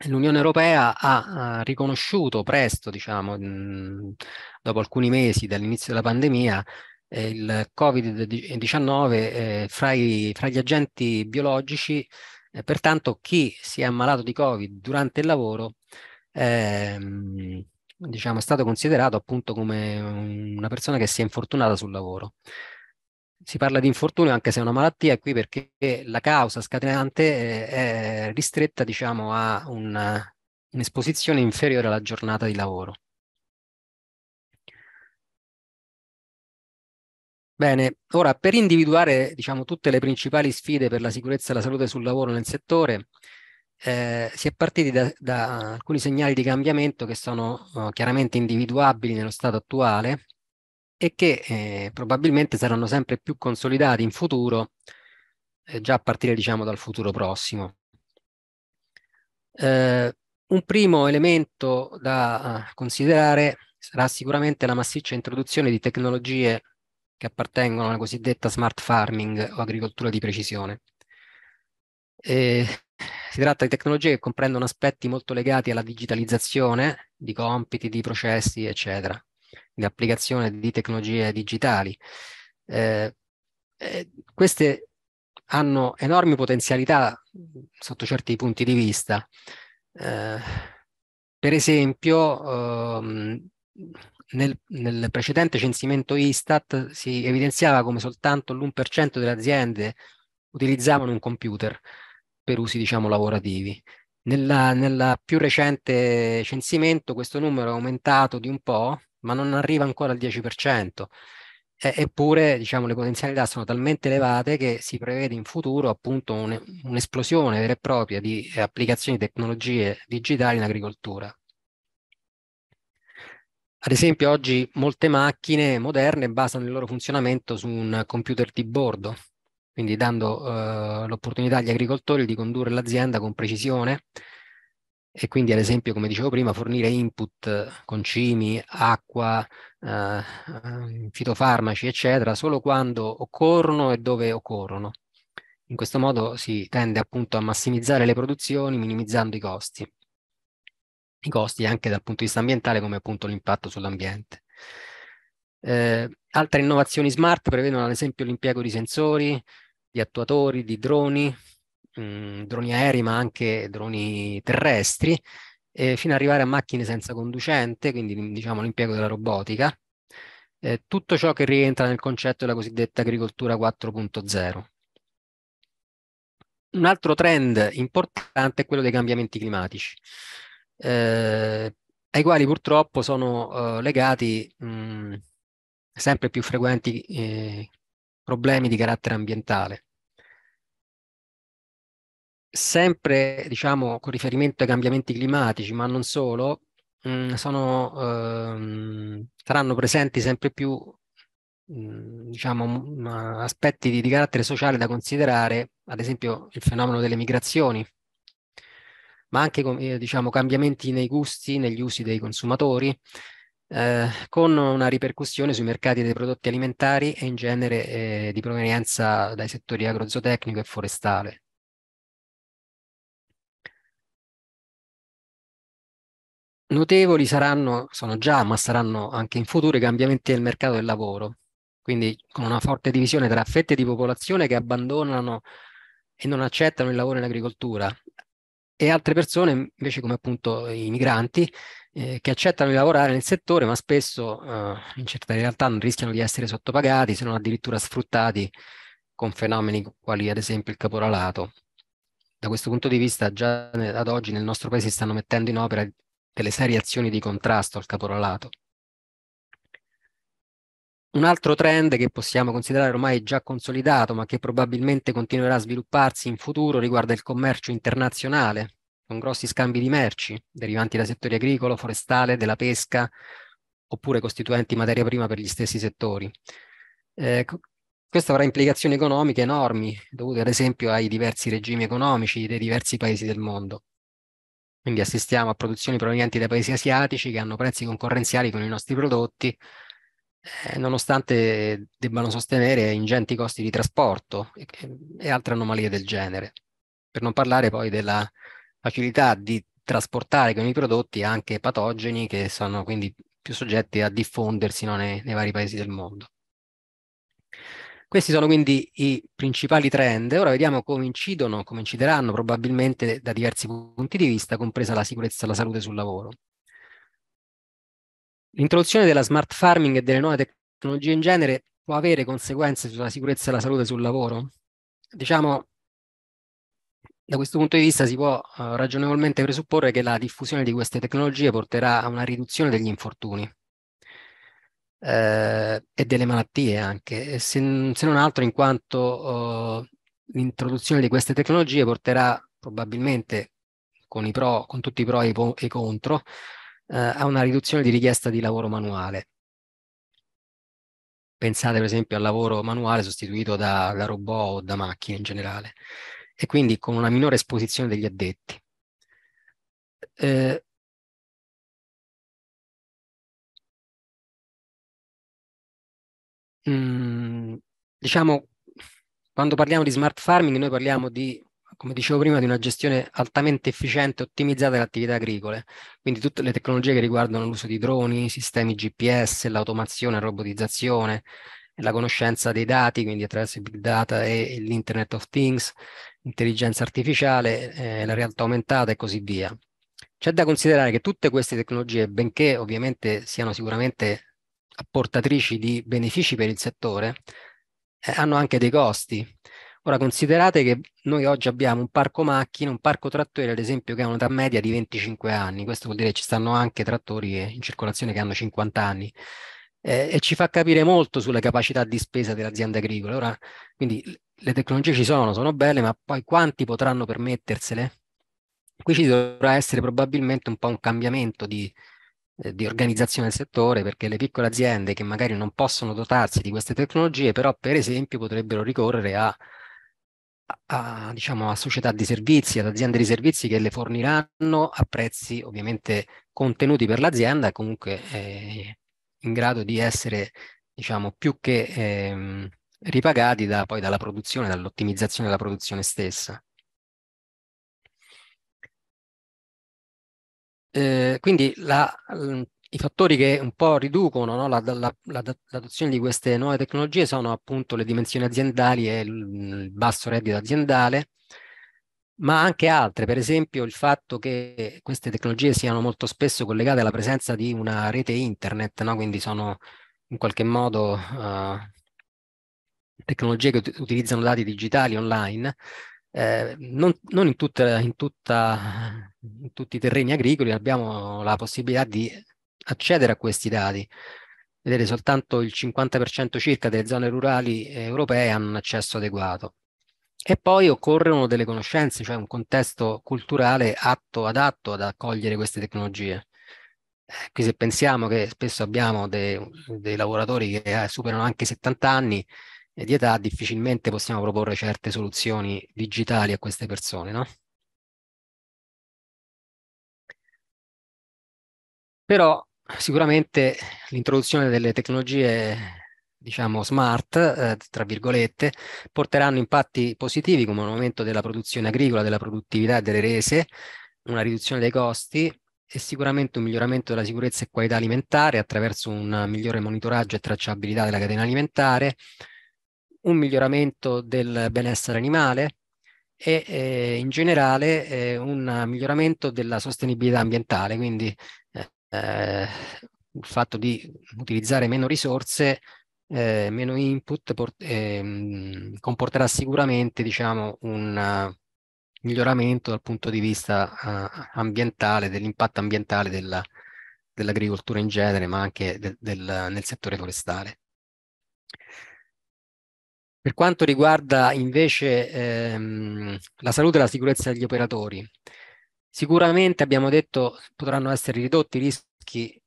L'Unione Europea ha, riconosciuto presto, diciamo, dopo alcuni mesi dall'inizio della pandemia, eh, il Covid-19 eh, fra, fra, gli agenti biologici, eh, pertanto chi si è ammalato di Covid durante il lavoro ehm, diciamo, è stato considerato appunto come una persona che si è infortunata sul lavoro. Si parla di infortunio anche se è una malattia qui perché la causa scatenante eh, è ristretta diciamo, a un'esposizione inferiore alla giornata di lavoro. Bene, ora per individuare diciamo, tutte le principali sfide per la sicurezza e la salute sul lavoro nel settore, eh, si è partiti da, da, alcuni segnali di cambiamento che sono uh, chiaramente individuabili nello stato attuale e che eh, probabilmente saranno sempre più consolidati in futuro, eh, già a partire diciamo, dal futuro prossimo. Eh, un primo elemento da uh, considerare sarà sicuramente la massiccia introduzione di tecnologie che appartengono alla cosiddetta smart farming o agricoltura di precisione. E si tratta di tecnologie che comprendono aspetti molto legati alla digitalizzazione di compiti, di processi, eccetera, di applicazione di tecnologie digitali. Eh, eh, queste hanno enormi potenzialità sotto certi punti di vista. Eh, per esempio, ehm, nel, nel, precedente censimento Istat si evidenziava come soltanto l'1% delle aziende utilizzavano un computer per usi diciamo lavorativi. Nella, nella più recente censimento questo numero è aumentato di un po', ma non arriva ancora al 10%. E, eppure diciamo, le potenzialità sono talmente elevate che si prevede in futuro appunto un'esplosione vera e propria di applicazioni di tecnologie digitali in agricoltura. Ad esempio, oggi molte macchine moderne basano il loro funzionamento su un computer di bordo, quindi dando eh, l'opportunità agli agricoltori di condurre l'azienda con precisione e quindi ad esempio, come dicevo prima, fornire input concimi, acqua, eh, fitofarmaci, eccetera, solo quando occorrono e dove occorrono. In questo modo si tende appunto a massimizzare le produzioni minimizzando i costi. I costi anche dal punto di vista ambientale come appunto l'impatto sull'ambiente. Eh, altre innovazioni smart prevedono ad esempio l'impiego di sensori, di attuatori, di droni, mh, mm, droni aerei ma anche droni terrestri, eh, fino ad arrivare a macchine senza conducente, quindi diciamo l'impiego della robotica, eh, tutto ciò che rientra nel concetto della cosiddetta agricoltura 4.0. Un altro trend importante è quello dei cambiamenti climatici, eh, ai quali purtroppo sono eh, legati mh, mm, sempre più frequenti eh, problemi di carattere ambientale. Sempre diciamo con riferimento ai cambiamenti climatici, ma non solo, mh, mm, sono, ehm, saranno presenti sempre più mh, mm, diciamo, aspetti di, di, carattere sociale da considerare, ad esempio il fenomeno delle migrazioni, ma anche eh, diciamo, cambiamenti nei gusti, negli usi dei consumatori, eh, con una ripercussione sui mercati dei prodotti alimentari e in genere eh, di provenienza dai settori agrozootecnico e forestale. Notevoli saranno, sono già, ma saranno anche in futuro i cambiamenti del mercato del lavoro, quindi con una forte divisione tra fette di popolazione che abbandonano e non accettano il lavoro in agricoltura e altre persone invece come appunto i migranti eh, che accettano di lavorare nel settore ma spesso eh, in certe realtà rischiano di essere sottopagati se non addirittura sfruttati con fenomeni quali ad esempio il caporalato. Da questo punto di vista già ad oggi nel nostro paese si stanno mettendo in opera delle serie azioni di contrasto al caporalato. Un altro trend che possiamo considerare ormai già consolidato, ma che probabilmente continuerà a svilupparsi in futuro, riguarda il commercio internazionale, con grossi scambi di merci derivanti da settori agricolo, forestale, della pesca, oppure costituenti materia prima per gli stessi settori. Eh, questo avrà implicazioni economiche enormi, dovute ad esempio ai diversi regimi economici dei diversi paesi del mondo. Quindi assistiamo a produzioni provenienti dai paesi asiatici che hanno prezzi concorrenziali con i nostri prodotti, eh, nonostante debbano sostenere ingenti costi di trasporto e, e altre anomalie del genere. Per non parlare poi della facilità di trasportare con i prodotti anche patogeni che sono quindi più soggetti a diffondersi no, nei, nei vari paesi del mondo. Questi sono quindi i principali trend. Ora vediamo come incidono, come incideranno probabilmente da diversi punti di vista, compresa la sicurezza e la salute sul lavoro. L'introduzione della smart farming e delle nuove tecnologie in genere può avere conseguenze sulla sicurezza e la salute sul lavoro? Diciamo, da questo punto di vista si può uh, ragionevolmente presupporre che la diffusione di queste tecnologie porterà a una riduzione degli infortuni eh, e delle malattie anche, se, se non altro in quanto oh, l'introduzione di queste tecnologie porterà probabilmente con, pro, con tutti i pro e i contro eh, a una riduzione di richiesta di lavoro manuale. Pensate per esempio al lavoro manuale sostituito da, da robot o da macchine in generale e quindi con una minore esposizione degli addetti. Eh, Mm, diciamo, quando parliamo di smart farming, noi parliamo di, come dicevo prima, di una gestione altamente efficiente e ottimizzata delle attività agricole. Quindi tutte le tecnologie che riguardano l'uso di droni, sistemi GPS, l'automazione, la robotizzazione, la conoscenza dei dati, quindi attraverso il big data e l'Internet of Things, l'intelligenza artificiale, eh, la realtà aumentata e così via. C'è da considerare che tutte queste tecnologie, benché ovviamente siano sicuramente apportatrici di benefici per il settore, eh, hanno anche dei costi. Ora considerate che noi oggi abbiamo un parco macchine, un parco trattori ad esempio che ha un'età media di 25 anni, questo vuol dire che ci stanno anche trattori in circolazione che hanno 50 anni eh, e ci fa capire molto sulle capacità di spesa delle aziende agricole. Ora, quindi le tecnologie ci sono, sono belle, ma poi quanti potranno permettersele? Qui ci dovrà essere probabilmente un po' un cambiamento di, eh, di organizzazione del settore, perché le piccole aziende che magari non possono dotarsi di queste tecnologie, però per esempio potrebbero ricorrere a a, diciamo, a società di servizi, ad aziende di servizi che le forniranno a prezzi ovviamente contenuti per l'azienda comunque eh, in grado di essere diciamo, più che ehm, ripagati da, poi dalla produzione, dall'ottimizzazione della produzione stessa. Eh, quindi la, i fattori che un po' riducono no, l'adozione di queste nuove tecnologie sono appunto le dimensioni aziendali e il, il basso reddito aziendale, ma anche altre, per esempio il fatto che queste tecnologie siano molto spesso collegate alla presenza di una rete internet, no? quindi sono in qualche modo uh, tecnologie che utilizzano dati digitali online, eh, non, non in, tutta, in, tutta, in tutti i terreni agricoli abbiamo la possibilità di accedere a questi dati. Vedete, soltanto il 50% circa delle zone rurali europee hanno un accesso adeguato. E poi occorrono delle conoscenze, cioè un contesto culturale atto, adatto ad accogliere queste tecnologie. Eh, qui se pensiamo che spesso abbiamo dei, dei lavoratori che eh, superano anche 70 anni di età, difficilmente possiamo proporre certe soluzioni digitali a queste persone, no? Però sicuramente l'introduzione delle tecnologie diciamo smart, eh, tra virgolette, porteranno impatti positivi come un aumento della produzione agricola, della produttività e delle rese, una riduzione dei costi e sicuramente un miglioramento della sicurezza e qualità alimentare attraverso un migliore monitoraggio e tracciabilità della catena alimentare, un miglioramento del benessere animale e eh, in generale eh, un miglioramento della sostenibilità ambientale, quindi eh, il fatto di utilizzare meno risorse, eh, meno input ehm, comporterà sicuramente diciamo, un uh, miglioramento dal punto di vista uh, ambientale, dell'impatto ambientale della, dell'agricoltura in genere, ma anche de- del, nel settore forestale. Per quanto riguarda invece ehm, la salute e la sicurezza degli operatori, Sicuramente abbiamo detto potranno essere ridotti i rischi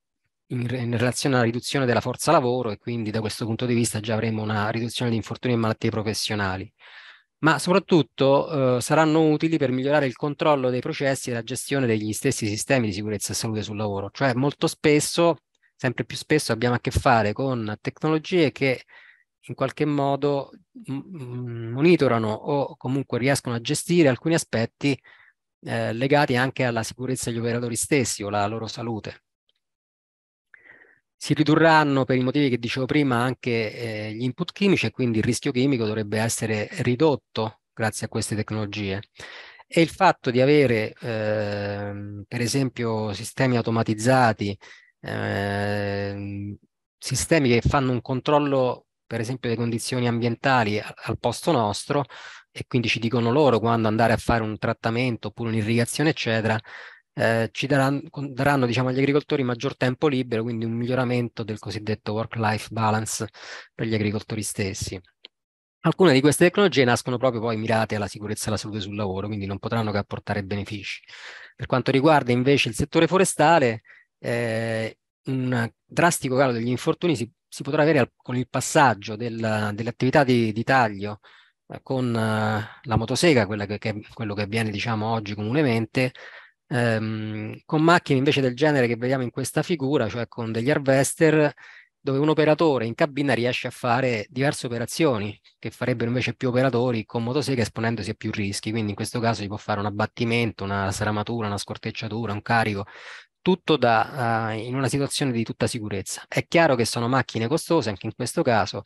in, in, relazione alla riduzione della forza lavoro e quindi da questo punto di vista già avremo una riduzione di infortuni e malattie professionali. Ma soprattutto eh, saranno utili per migliorare il controllo dei processi e la gestione degli stessi sistemi di sicurezza e salute sul lavoro. Cioè molto spesso, sempre più spesso, abbiamo a che fare con tecnologie che in qualche modo monitorano o comunque riescono a gestire alcuni aspetti eh, legati anche alla sicurezza degli operatori stessi o alla loro salute. Si ridurranno per i motivi che dicevo prima anche eh, gli input chimici e quindi il rischio chimico dovrebbe essere ridotto grazie a queste tecnologie. E il fatto di avere, eh, per esempio, sistemi automatizzati, eh, sistemi che fanno un controllo, per esempio, delle condizioni ambientali al posto nostro, e quindi ci dicono loro quando andare a fare un trattamento oppure un'irrigazione, eccetera, eh, ci daranno, daranno diciamo, agli agricoltori maggior tempo libero, quindi un miglioramento del cosiddetto work-life balance per gli agricoltori stessi. Alcune di queste tecnologie nascono proprio poi mirate alla sicurezza e alla salute sul lavoro, quindi non potranno che apportare benefici. Per quanto riguarda invece il settore forestale, eh, un drastico calo degli infortuni si, si potrà avere al, con il passaggio del, delle attività di, di taglio con uh, la motosega, che, che, quello che avviene diciamo oggi comunemente, ehm, con macchine invece del genere che vediamo in questa figura, cioè con degli harvester, dove un operatore in cabina riesce a fare diverse operazioni che farebbero invece più operatori con motosega esponendosi a più rischi. Quindi in questo caso si può fare un abbattimento, una seramatura, una scortecciatura, un carico, tutto da, uh, in una situazione di tutta sicurezza. È chiaro che sono macchine costose anche in questo caso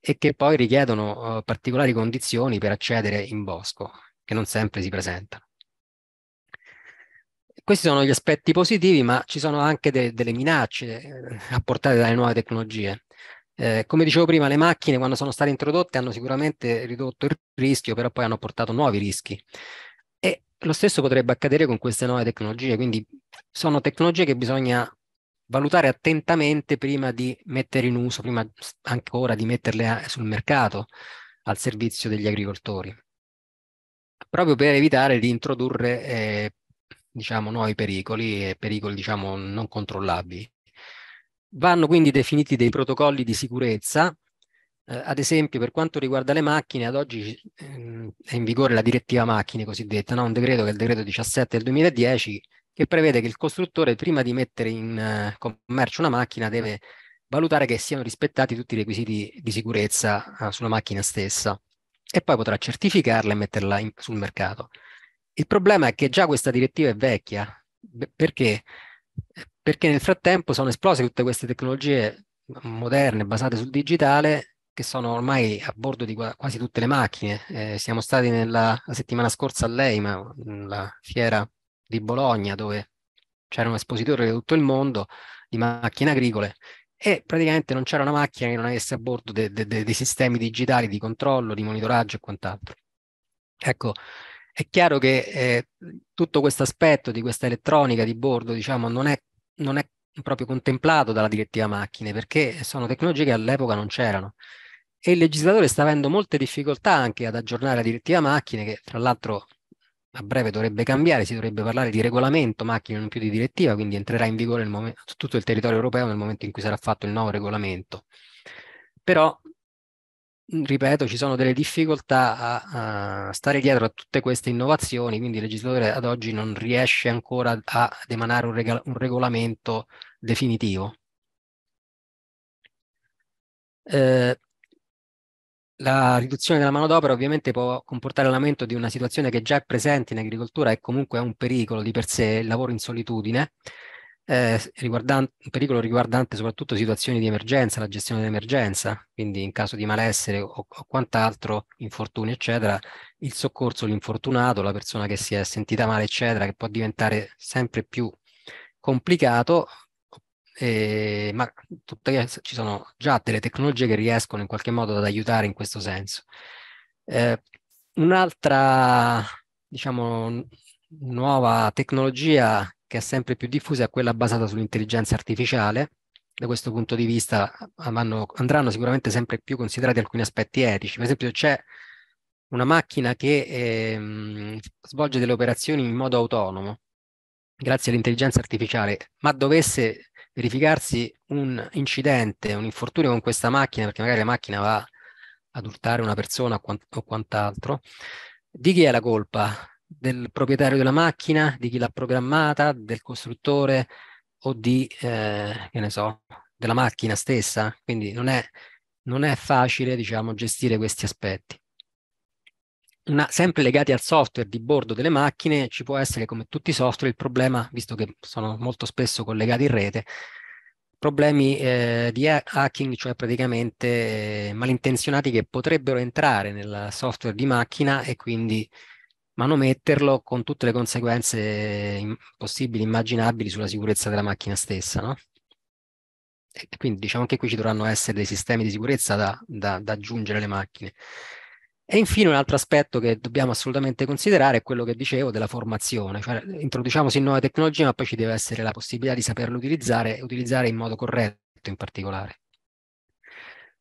e che poi richiedono uh, particolari condizioni per accedere in bosco, che non sempre si presentano. Questi sono gli aspetti positivi, ma ci sono anche de delle minacce eh, apportate dalle nuove tecnologie. Eh, come dicevo prima, le macchine quando sono state introdotte hanno sicuramente ridotto il rischio, però poi hanno portato nuovi rischi. Lo stesso potrebbe accadere con queste nuove tecnologie, quindi sono tecnologie che bisogna valutare attentamente prima di mettere in uso, prima ancora di metterle sul mercato al servizio degli agricoltori, proprio per evitare di introdurre eh, diciamo, nuovi pericoli e pericoli diciamo, non controllabili. Vanno quindi definiti dei protocolli di sicurezza Eh, ad esempio, per quanto riguarda le macchine, ad oggi ehm, è in vigore la direttiva macchine cosiddetta, no? un decreto che è il decreto 17 del 2010 che prevede che il costruttore prima di mettere in uh, commercio una macchina deve valutare che siano rispettati tutti i requisiti di sicurezza uh, sulla macchina stessa e poi potrà certificarla e metterla in, sul mercato. Il problema è che già questa direttiva è vecchia, perché? Perché nel frattempo sono esplose tutte queste tecnologie moderne basate sul digitale che sono ormai a bordo di quasi tutte le macchine. Eh, siamo stati nella, la settimana scorsa a l'EIMA, la fiera di Bologna, dove c'era un espositore di tutto il mondo di macchine agricole e praticamente non c'era una macchina che non avesse a bordo de, de, de, dei sistemi digitali di controllo, di monitoraggio e quant'altro. Ecco, è chiaro che eh, tutto questo aspetto di questa elettronica di bordo, diciamo, non è, non è proprio contemplato dalla direttiva macchine, perché sono tecnologie che all'epoca non c'erano e il legislatore sta avendo molte difficoltà anche ad aggiornare la direttiva macchine, che tra l'altro a breve dovrebbe cambiare, si dovrebbe parlare di regolamento macchine, non più di direttiva, quindi entrerà in vigore su tutto il territorio europeo nel momento in cui sarà fatto il nuovo regolamento. Però, ripeto, ci sono delle difficoltà a, a stare dietro a tutte queste innovazioni, quindi il legislatore ad oggi non riesce ancora ad emanare un, un regolamento definitivo. Eh, la riduzione della manodopera ovviamente può comportare l'aumento di una situazione che già è presente in agricoltura e comunque è un pericolo di per sé, il lavoro in solitudine, eh, un pericolo riguardante soprattutto situazioni di emergenza, la gestione dell'emergenza, quindi in caso di malessere o, o quant'altro, infortuni eccetera, il soccorso l'infortunato, la persona che si è sentita male eccetera, che può diventare sempre più complicato eh, ma tuttavia ci sono già delle tecnologie che riescono in qualche modo ad aiutare in questo senso. Eh, un'altra, diciamo, nuova tecnologia che è sempre più diffusa è quella basata sull'intelligenza artificiale. Da questo punto di vista vanno, andranno sicuramente sempre più considerati alcuni aspetti etici. Per esempio, c'è una macchina che eh, svolge delle operazioni in modo autonomo grazie all'intelligenza artificiale, ma dovesse verificarsi un incidente, un infortunio con questa macchina, perché magari la macchina va ad urtare una persona o quant'altro, di chi è la colpa? Del proprietario della macchina, di chi l'ha programmata, del costruttore o di, eh, che ne so, della macchina stessa? Quindi non è, non è facile, diciamo, gestire questi aspetti. Una, sempre legati al software di bordo delle macchine, ci può essere come tutti i software il problema, visto che sono molto spesso collegati in rete, problemi eh, di hacking, cioè praticamente eh, malintenzionati che potrebbero entrare nel software di macchina e quindi manometterlo con tutte le conseguenze possibili, immaginabili sulla sicurezza della macchina stessa. No? E quindi diciamo che qui ci dovranno essere dei sistemi di sicurezza da, da, da aggiungere alle macchine. E infine un altro aspetto che dobbiamo assolutamente considerare è quello che dicevo della formazione, cioè introduciamo sì nuove tecnologie ma poi ci deve essere la possibilità di saperle utilizzare e utilizzare in modo corretto in particolare.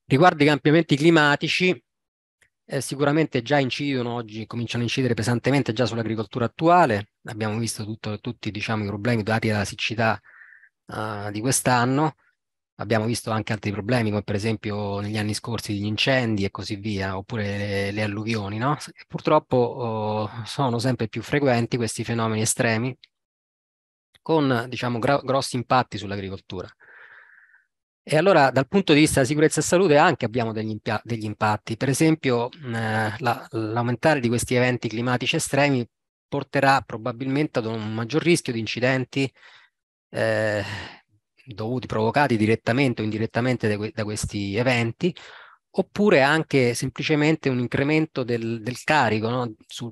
Riguardo i cambiamenti climatici, eh, sicuramente già incidono oggi, cominciano a incidere pesantemente già sull'agricoltura attuale, abbiamo visto tutto, tutti diciamo, i problemi dati dalla siccità uh, di quest'anno, Abbiamo visto anche altri problemi, come per esempio negli anni scorsi gli incendi e così via, oppure le, le alluvioni, no? Purtroppo oh, sono sempre più frequenti questi fenomeni estremi con, diciamo, grossi impatti sull'agricoltura. E allora dal punto di vista della sicurezza e salute anche abbiamo degli, degli impatti. Per esempio eh, l'aumentare di questi eventi climatici estremi porterà probabilmente ad un maggior rischio di incidenti eh, dovuti, provocati direttamente o indirettamente da, da questi eventi, oppure anche semplicemente un incremento del, del carico, no? Su,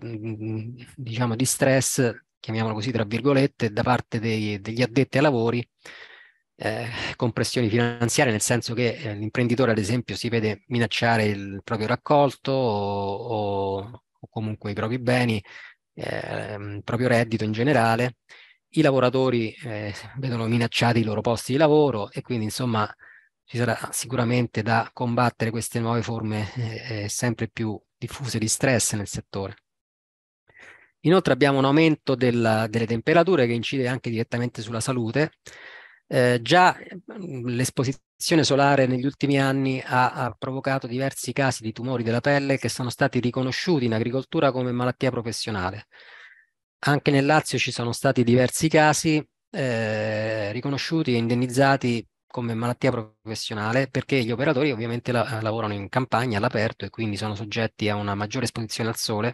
diciamo di stress, chiamiamolo così tra virgolette, da parte dei, degli addetti ai lavori, eh, con pressioni finanziarie, nel senso che eh, l'imprenditore, ad esempio, si vede minacciare il proprio raccolto o, o comunque i propri beni, eh, il proprio reddito in generale, i lavoratori eh, vedono minacciati i loro posti di lavoro e quindi insomma ci sarà sicuramente da combattere queste nuove forme eh, eh, sempre più diffuse di stress nel settore. Inoltre abbiamo un aumento della, delle temperature che incide anche direttamente sulla salute. Eh, già l'esposizione solare negli ultimi anni ha, ha, provocato diversi casi di tumori della pelle che sono stati riconosciuti in agricoltura come malattia professionale. Anche nel Lazio ci sono stati diversi casi eh, riconosciuti e indennizzati come malattia professionale perché gli operatori ovviamente la, lavorano in campagna all'aperto e quindi sono soggetti a una maggiore esposizione al sole.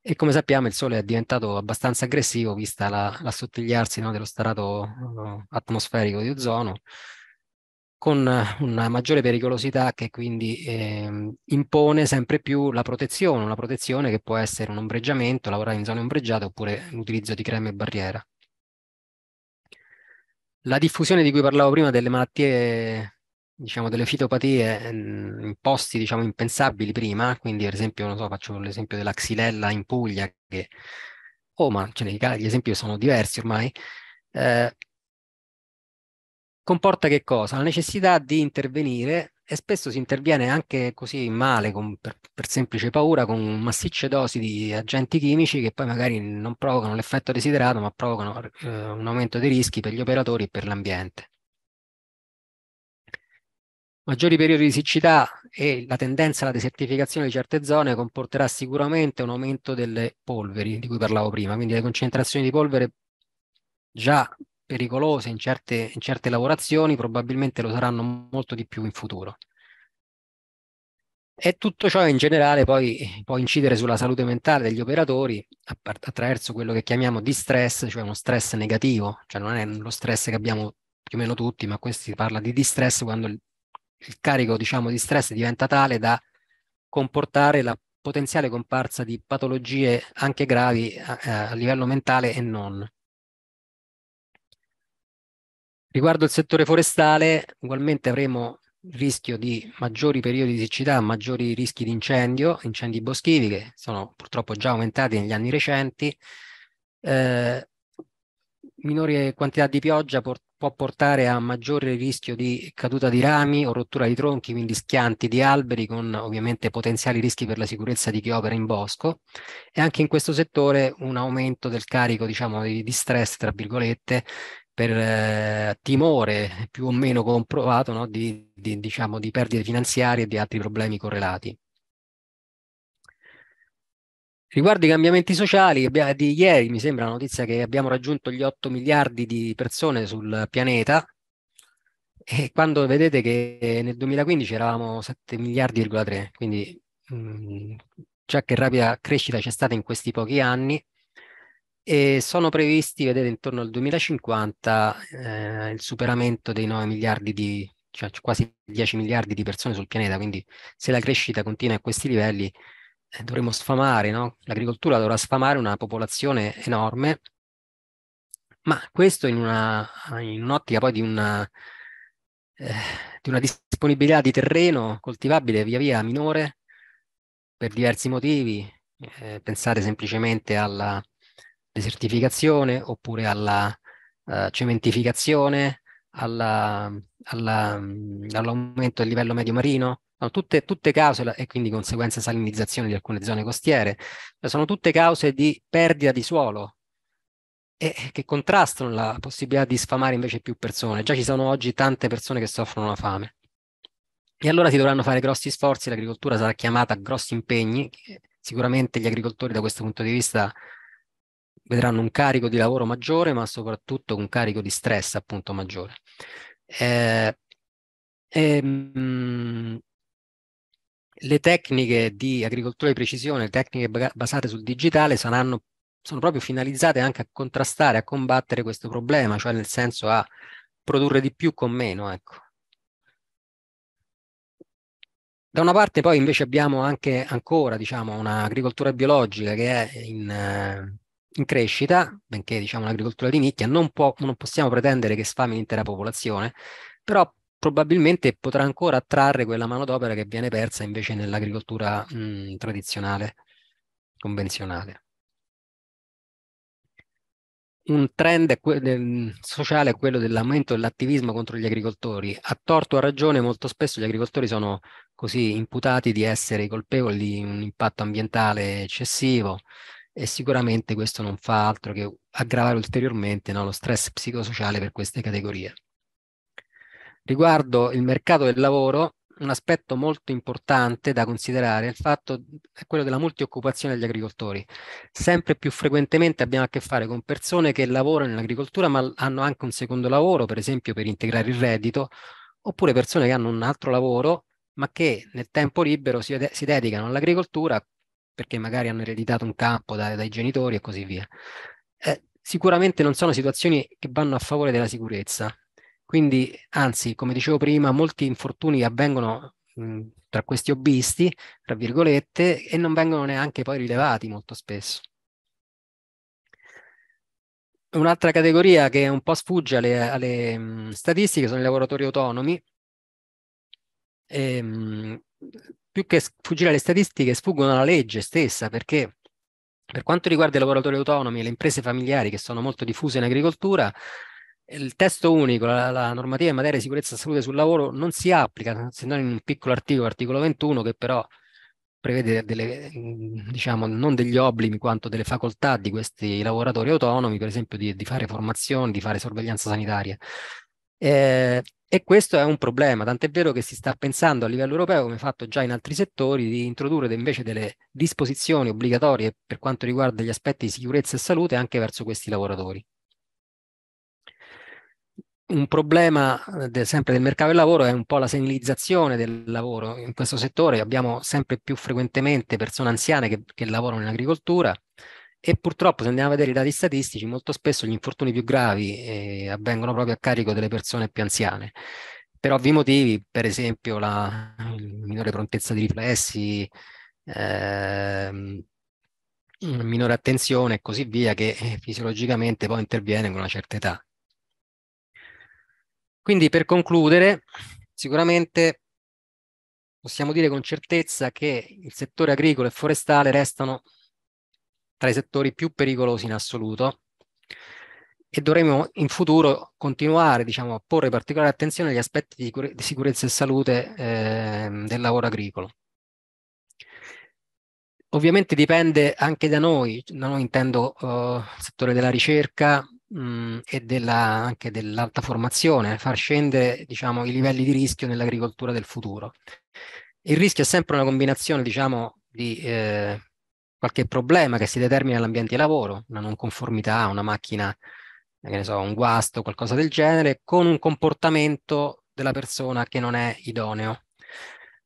E come sappiamo il Sole è diventato abbastanza aggressivo vista l'assottigliarsi la no, dello strato uh, atmosferico di ozono, con una maggiore pericolosità che quindi eh, impone sempre più la protezione, una protezione che può essere un ombreggiamento, lavorare in zone ombreggiate oppure l'utilizzo di creme e barriera. La diffusione di cui parlavo prima delle malattie diciamo, delle fitopatie in posti diciamo, impensabili prima, quindi per esempio, non so, faccio l'esempio della xylella in Puglia, che, oh, ma ce gli esempi sono diversi ormai, eh, comporta che cosa? La necessità di intervenire e spesso si interviene anche così male, con, per, per, semplice paura, con massicce dosi di agenti chimici che poi magari non provocano l'effetto desiderato, ma provocano eh, un aumento dei rischi per gli operatori e per l'ambiente. Maggiori periodi di siccità e la tendenza alla desertificazione di certe zone comporterà sicuramente un aumento delle polveri di cui parlavo prima, quindi le concentrazioni di polvere già pericolose in certe, in certe lavorazioni probabilmente lo saranno molto di più in futuro. E tutto ciò in generale poi può incidere sulla salute mentale degli operatori attraverso quello che chiamiamo distress, cioè uno stress negativo, cioè non è lo stress che abbiamo più o meno tutti, ma qui si parla di distress quando il il carico diciamo, di stress diventa tale da comportare la potenziale comparsa di patologie anche gravi a, a livello mentale e non. Riguardo il settore forestale, ugualmente avremo il rischio di maggiori periodi di siccità, maggiori rischi di incendio, incendi boschivi che sono purtroppo già aumentati negli anni recenti, eh, minore quantità di pioggia port può portare a maggiore rischio di caduta di rami o rottura di tronchi, quindi schianti di alberi con ovviamente potenziali rischi per la sicurezza di chi opera in bosco. E anche in questo settore un aumento del carico diciamo di, di stress tra virgolette per eh, timore più o meno comprovato no, di, di, diciamo, di perdite finanziarie e di altri problemi correlati. Riguardo i cambiamenti sociali, di ieri mi sembra la notizia che abbiamo raggiunto gli 8 miliardi di persone sul pianeta e quando vedete che nel 2015 eravamo 7 miliardi,3, quindi mh, mm, già che rapida crescita c'è stata in questi pochi anni e sono previsti, vedete, intorno al 2050 eh, il superamento dei 9 miliardi di, cioè quasi 10 miliardi di persone sul pianeta, quindi se la crescita continua a questi livelli eh, dovremmo sfamare, no? L'agricoltura dovrà sfamare una popolazione enorme, ma questo in, una, in un'ottica poi di una, eh, di una disponibilità di terreno coltivabile via via minore per diversi motivi. Eh, pensate semplicemente alla desertificazione oppure alla uh, cementificazione, alla, all'aumento del livello medio marino, sono tutte, tutte cause, e quindi conseguenza salinizzazione di alcune zone costiere, sono tutte cause di perdita di suolo e che contrastano la possibilità di sfamare invece più persone. Già ci sono oggi tante persone che soffrono la fame. E allora si dovranno fare grossi sforzi, l'agricoltura sarà chiamata a grossi impegni, sicuramente gli agricoltori da questo punto di vista vedranno un carico di lavoro maggiore, ma soprattutto un carico di stress appunto maggiore. Eh, ehm, le tecniche di agricoltura di precisione, le tecniche basate sul digitale saranno, sono proprio finalizzate anche a contrastare, a combattere questo problema, cioè nel senso a produrre di più con meno. Ecco. Da una parte poi invece abbiamo anche ancora diciamo, un'agricoltura biologica che è in, in crescita, benché diciamo un'agricoltura di nicchia, non, può, non possiamo pretendere che sfami l'intera popolazione, però probabilmente potrà ancora attrarre quella manodopera che viene persa invece nell'agricoltura tradizionale, convenzionale. Un trend sociale è quello dell'aumento dell'attivismo contro gli agricoltori. A torto o a ragione, molto spesso gli agricoltori sono così imputati di essere colpevoli di un impatto ambientale eccessivo e sicuramente questo non fa altro che aggravare ulteriormente no, lo stress psicosociale per queste categorie. Riguardo il mercato del lavoro, un aspetto molto importante da considerare è il fatto è quello della multioccupazione degli agricoltori. Sempre più frequentemente abbiamo a che fare con persone che lavorano in agricoltura ma hanno anche un secondo lavoro, per esempio per integrare il reddito, oppure persone che hanno un altro lavoro ma che nel tempo libero si, si dedicano all'agricoltura perché magari hanno ereditato un campo da, dai genitori e così via. Eh, sicuramente non sono situazioni che vanno a favore della sicurezza. Quindi, anzi, come dicevo prima, molti infortuni avvengono mh, tra questi hobbisti, tra virgolette, e non vengono neanche poi rilevati molto spesso. Un'altra categoria che un po' sfugge alle, alle mh, statistiche sono i lavoratori autonomi. E, mh, più che sfuggire alle statistiche, sfuggono alla legge stessa, perché per quanto riguarda i lavoratori autonomi e le imprese familiari che sono molto diffuse in agricoltura, il testo unico, la, la, normativa in materia di sicurezza e salute sul lavoro non si applica, se non in un piccolo articolo, articolo 21, che però prevede delle, diciamo, non degli obblighi quanto delle facoltà di questi lavoratori autonomi, per esempio di, di fare formazione, di fare sorveglianza sanitaria. Eh, e questo è un problema, tant'è vero che si sta pensando a livello europeo, come fatto già in altri settori, di introdurre invece delle disposizioni obbligatorie per quanto riguarda gli aspetti di sicurezza e salute anche verso questi lavoratori un problema de, sempre del mercato del lavoro è un po' la senilizzazione del lavoro. In questo settore abbiamo sempre più frequentemente persone anziane che, che lavorano in agricoltura e purtroppo se andiamo a vedere i dati statistici molto spesso gli infortuni più gravi eh, avvengono proprio a carico delle persone più anziane. Per ovvi motivi, per esempio la minore prontezza di riflessi, eh, minore attenzione e così via, che eh, fisiologicamente poi interviene con una certa età. Quindi per concludere, sicuramente possiamo dire con certezza che il settore agricolo e forestale restano tra i settori più pericolosi in assoluto e dovremo in futuro continuare diciamo, a porre particolare attenzione agli aspetti di, sicurezza e salute eh, del lavoro agricolo. Ovviamente dipende anche da noi, da noi intendo uh, il settore della ricerca, mh, e della, anche dell'alta formazione, far scendere diciamo, i livelli di rischio nell'agricoltura del futuro. Il rischio è sempre una combinazione diciamo, di eh, qualche problema che si determina nell'ambiente di lavoro, una non conformità, una macchina, che ne so, un guasto, qualcosa del genere, con un comportamento della persona che non è idoneo.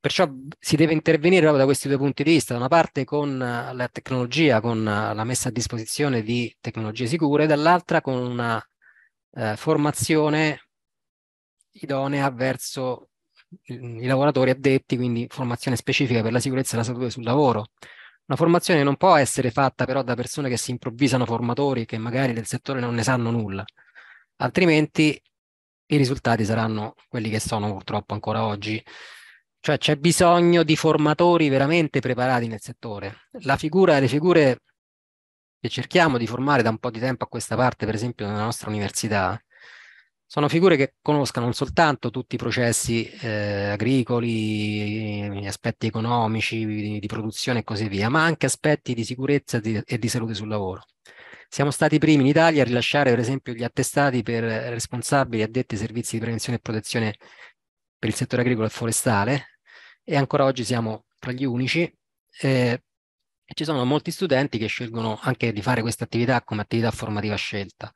Perciò si deve intervenire proprio da questi due punti di vista, da una parte con eh, la tecnologia, con eh, la messa a disposizione di tecnologie sicure, dall'altra con una eh, formazione idonea verso i lavoratori addetti, quindi formazione specifica per la sicurezza e la salute sul lavoro. Una formazione non può essere fatta però da persone che si improvvisano formatori che magari del settore non ne sanno nulla, altrimenti i risultati saranno quelli che sono purtroppo ancora oggi cioè c'è bisogno di formatori veramente preparati nel settore. La figura, le figure che cerchiamo di formare da un po' di tempo a questa parte, per esempio nella nostra università, sono figure che conoscano non soltanto tutti i processi eh, agricoli, aspetti economici, di, di, produzione e così via, ma anche aspetti di sicurezza di, e di salute sul lavoro. Siamo stati i primi in Italia a rilasciare, per esempio, gli attestati per responsabili addetti ai servizi di prevenzione e protezione per il settore agricolo e forestale, e ancora oggi siamo tra gli unici. Eh, ci sono molti studenti che scelgono anche di fare questa attività come attività formativa scelta.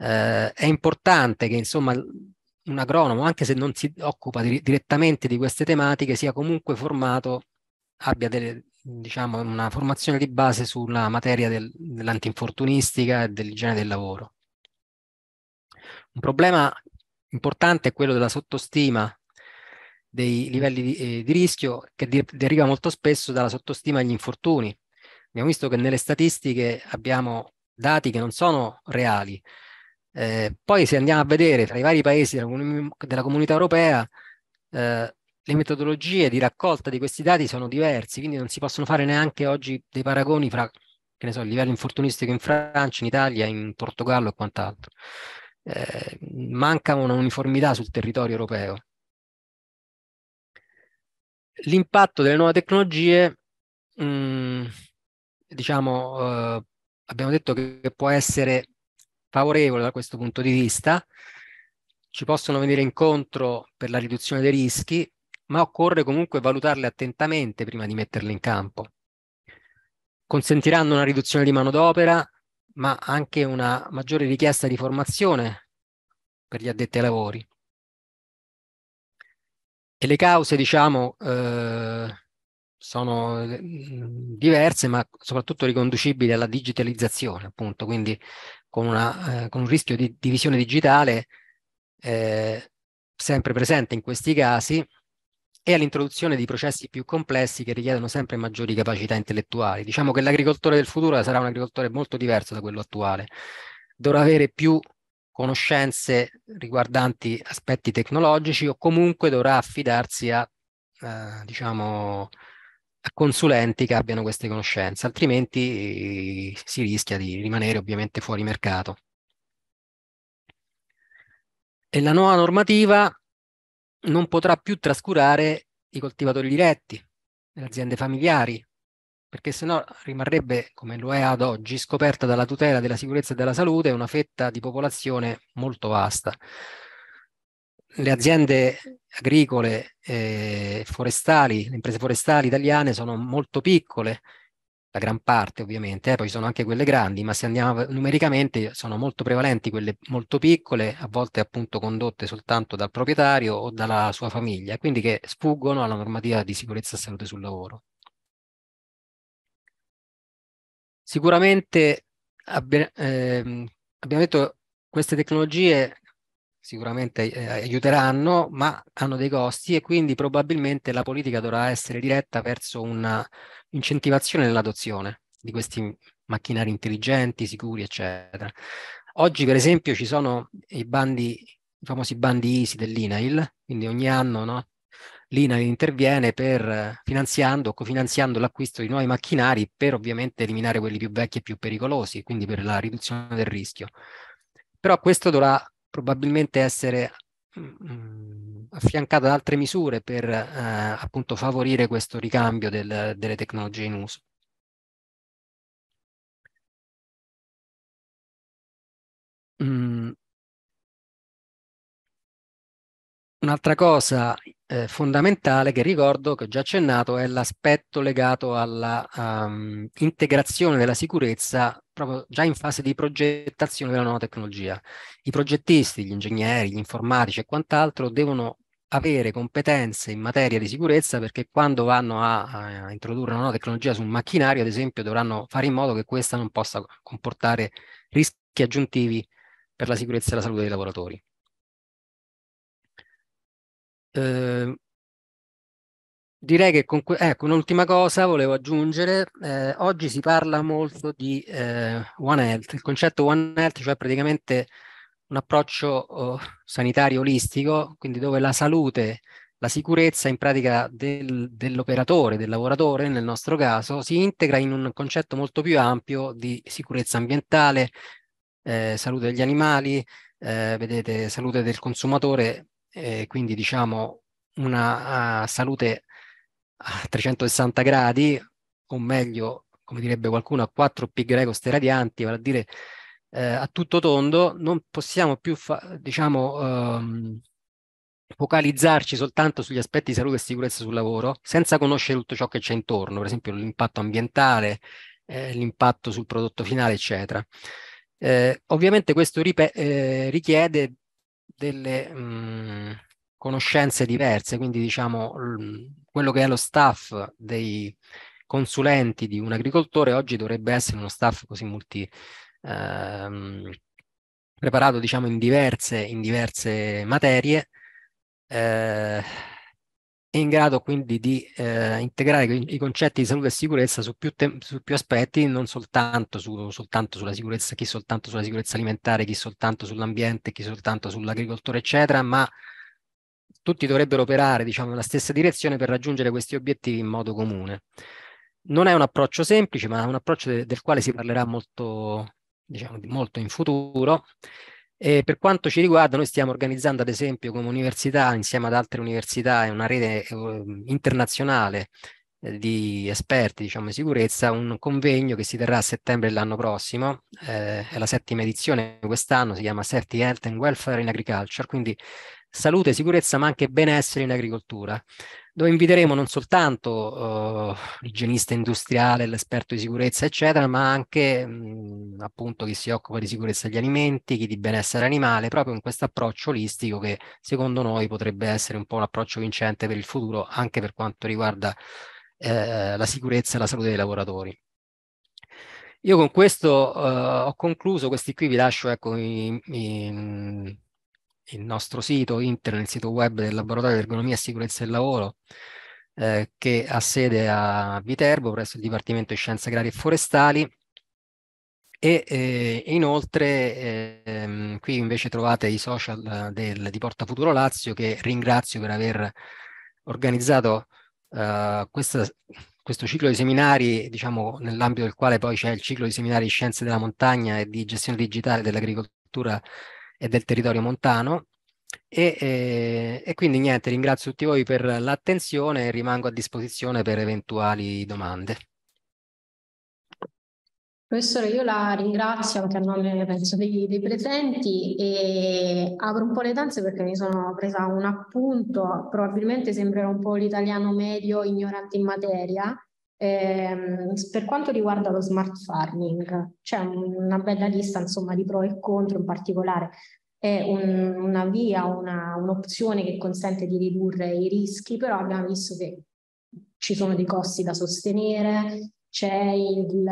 Eh, è importante che insomma un agronomo, anche se non si occupa di, direttamente di queste tematiche, sia comunque formato, abbia delle, diciamo, una formazione di base sulla materia del, dell'antinfortunistica e dell'igiene del lavoro. Un problema importante è quello della sottostima dei livelli di, eh, di rischio che di, deriva molto spesso dalla sottostima degli infortuni. Abbiamo visto che nelle statistiche abbiamo dati che non sono reali. Eh, poi se andiamo a vedere tra i vari paesi della, comunità europea, eh, le metodologie di raccolta di questi dati sono diversi, quindi non si possono fare neanche oggi dei paragoni fra che ne so, il livello infortunistico in Francia, in Italia, in Portogallo e quant'altro. Eh, manca un'uniformità sul territorio europeo l'impatto delle nuove tecnologie mh, mm, diciamo, eh, abbiamo detto che può essere favorevole da questo punto di vista, ci possono venire incontro per la riduzione dei rischi, ma occorre comunque valutarle attentamente prima di metterle in campo. Consentiranno una riduzione di manodopera, ma anche una maggiore richiesta di formazione per gli addetti ai lavori. E le cause, diciamo, eh, sono mm, diverse, ma soprattutto riconducibili alla digitalizzazione, appunto, quindi con, una, eh, con un rischio di divisione digitale eh, sempre presente in questi casi e all'introduzione di processi più complessi che richiedono sempre maggiori capacità intellettuali. Diciamo che l'agricoltore del futuro sarà un agricoltore molto diverso da quello attuale. Dovrà avere più conoscenze riguardanti aspetti tecnologici o comunque dovrà affidarsi a, eh, diciamo, consulenti che abbiano queste conoscenze, altrimenti si rischia di rimanere ovviamente fuori mercato. E la nuova normativa non potrà più trascurare i coltivatori diretti, le aziende familiari, perché sennò rimarrebbe, come lo è ad oggi, scoperta dalla tutela della sicurezza e della salute una fetta di popolazione molto vasta. Le aziende agricole e forestali, le imprese forestali italiane sono molto piccole, la gran parte ovviamente, eh, poi sono anche quelle grandi, ma se andiamo numericamente sono molto prevalenti quelle molto piccole, a volte appunto condotte soltanto dal proprietario o dalla sua famiglia, quindi che sfuggono alla normativa di sicurezza e salute sul lavoro. Sicuramente abbi ehm, abbiamo detto queste tecnologie sicuramente eh, aiuteranno, ma hanno dei costi e quindi probabilmente la politica dovrà essere diretta verso una incentivazione nell'adozione di questi macchinari intelligenti, sicuri, eccetera. Oggi, per esempio, ci sono i bandi, i famosi bandi ISI dell'INAIL, quindi ogni anno no, l'INAIL interviene per finanziando o cofinanziando l'acquisto di nuovi macchinari per ovviamente eliminare quelli più vecchi e più pericolosi, quindi per la riduzione del rischio. Però questo dovrà probabilmente essere mh, mm, affiancata da altre misure per eh, appunto favorire questo ricambio del, delle tecnologie in uso. Mm. Un'altra cosa eh, fondamentale che ricordo, che ho già accennato, è l'aspetto legato alla um, integrazione della sicurezza proprio già in fase di progettazione della nuova tecnologia. I progettisti, gli ingegneri, gli informatici e quant'altro devono avere competenze in materia di sicurezza perché quando vanno a, a, introdurre una nuova tecnologia su un macchinario, ad esempio, dovranno fare in modo che questa non possa comportare rischi aggiuntivi per la sicurezza e la salute dei lavoratori. Eh, direi che con ecco, un'ultima cosa volevo aggiungere. Eh, oggi si parla molto di eh, One Health, il concetto One Health, cioè praticamente un approccio oh, sanitario olistico, quindi dove la salute, la sicurezza in pratica del, dell'operatore, del lavoratore nel nostro caso, si integra in un concetto molto più ampio di sicurezza ambientale, eh, salute degli animali, eh, vedete, salute del consumatore eh, quindi diciamo una uh, salute a 360 gradi, o meglio, come direbbe qualcuno, a 4 pi greco steradianti, vale a dire eh, a tutto tondo, non possiamo più, diciamo, um, focalizzarci soltanto sugli aspetti di salute e sicurezza sul lavoro, senza conoscere tutto ciò che c'è intorno, per esempio l'impatto ambientale, eh, l'impatto sul prodotto finale, eccetera. Eh, ovviamente questo eh, richiede delle mh, mm, conoscenze diverse, quindi diciamo quello che è lo staff dei consulenti di un agricoltore oggi dovrebbe essere uno staff così multi ehm, preparato diciamo in diverse, in diverse materie eh, è in grado quindi di eh, integrare i concetti di salute e sicurezza su più, su più aspetti, non soltanto, su, soltanto, sulla sicurezza, chi soltanto sulla sicurezza alimentare, chi soltanto sull'ambiente, chi soltanto sull'agricoltore, eccetera, ma tutti dovrebbero operare diciamo, nella stessa direzione per raggiungere questi obiettivi in modo comune. Non è un approccio semplice, ma è un approccio de del quale si parlerà molto, diciamo, molto in futuro e per quanto ci riguarda, noi stiamo organizzando, ad esempio, come università, insieme ad altre università, una rete eh, internazionale di esperti diciamo, di sicurezza un convegno che si terrà a settembre dell'anno prossimo, eh, è la settima edizione quest'anno, si chiama Safety, Health and Welfare in Agriculture, quindi salute, sicurezza ma anche benessere in agricoltura dove inviteremo non soltanto uh, l'igienista industriale, l'esperto di sicurezza, eccetera, ma anche mh, appunto chi si occupa di sicurezza degli alimenti, chi di benessere animale, proprio in questo approccio olistico che secondo noi potrebbe essere un po' un approccio vincente per il futuro, anche per quanto riguarda eh, la sicurezza e la salute dei lavoratori. Io con questo uh, ho concluso, questi qui vi lascio ecco, i, i, il nostro sito internet, il sito web del Laboratorio di Ergonomia e Sicurezza del Lavoro, eh, che ha sede a Viterbo presso il Dipartimento di Scienze Agrarie e Forestali. E eh, inoltre eh, qui invece trovate i social del, di Porta Futuro Lazio che ringrazio per aver organizzato uh, questa, questo ciclo di seminari, diciamo nell'ambito del quale poi c'è il ciclo di seminari di scienze della montagna e di gestione digitale dell'agricoltura e del territorio montano. E, e, e, quindi niente, ringrazio tutti voi per l'attenzione e rimango a disposizione per eventuali domande.
Professore, io la ringrazio anche a nome penso dei, dei, presenti e apro un po' le danze perché mi sono presa un appunto, probabilmente sembrerà un po' l'italiano medio ignorante in materia. Eh, per quanto riguarda lo smart farming, c'è una bella lista insomma di pro e contro, in particolare è un, una via, una, un'opzione che consente di ridurre i rischi, però abbiamo visto che ci sono dei costi da sostenere, c'è il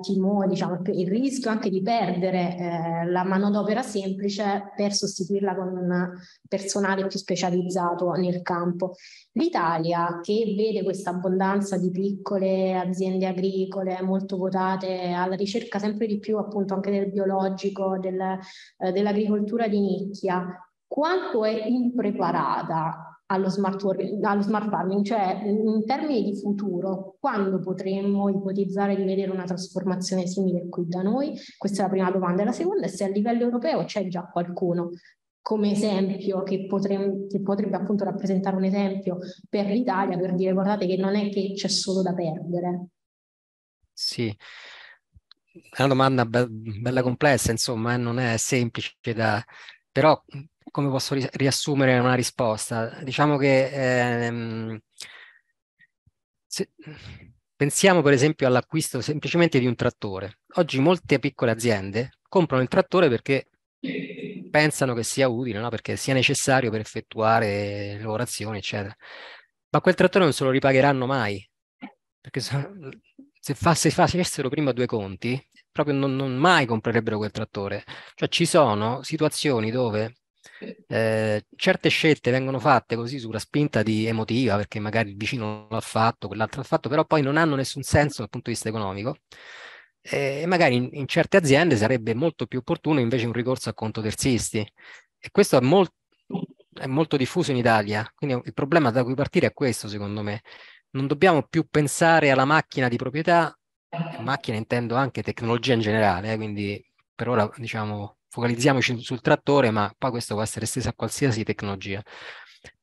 timore, diciamo, il rischio anche di perdere eh, la manodopera semplice per sostituirla con personale più specializzato nel campo. L'Italia, che vede questa abbondanza di piccole aziende agricole molto votate alla ricerca sempre di più appunto anche del biologico, del, eh, dell'agricoltura di nicchia, quanto è impreparata allo smart, work, allo smart farming, cioè in termini di futuro, quando potremmo ipotizzare di vedere una trasformazione simile qui da noi? Questa è la prima domanda. La seconda è se a livello europeo c'è già qualcuno come esempio che, potremmo, che potrebbe appunto rappresentare un esempio per l'Italia per dire guardate che non è che c'è solo da perdere.
Sì, è una domanda be- bella complessa, insomma, eh, non è semplice da... però come posso ri- riassumere una risposta? Diciamo che ehm, se, pensiamo per esempio all'acquisto semplicemente di un trattore. Oggi molte piccole aziende comprano il trattore perché pensano che sia utile, no? perché sia necessario per effettuare lavorazioni, eccetera. Ma quel trattore non se lo ripagheranno mai, perché se, fa, se facessero prima due conti, proprio non, non mai comprerebbero quel trattore. Cioè ci sono situazioni dove eh, certe scelte vengono fatte così sulla spinta di emotiva, perché magari il vicino l'ha fatto, quell'altro l'ha fatto, però poi non hanno nessun senso dal punto di vista economico. E magari in, in certe aziende sarebbe molto più opportuno invece un ricorso a conto terzisti. E questo è, molt, è molto diffuso in Italia. Quindi il problema da cui partire è questo, secondo me. Non dobbiamo più pensare alla macchina di proprietà, macchina intendo anche tecnologia in generale, eh, quindi per ora diciamo focalizziamoci sul trattore, ma poi questo può essere esteso a qualsiasi tecnologia.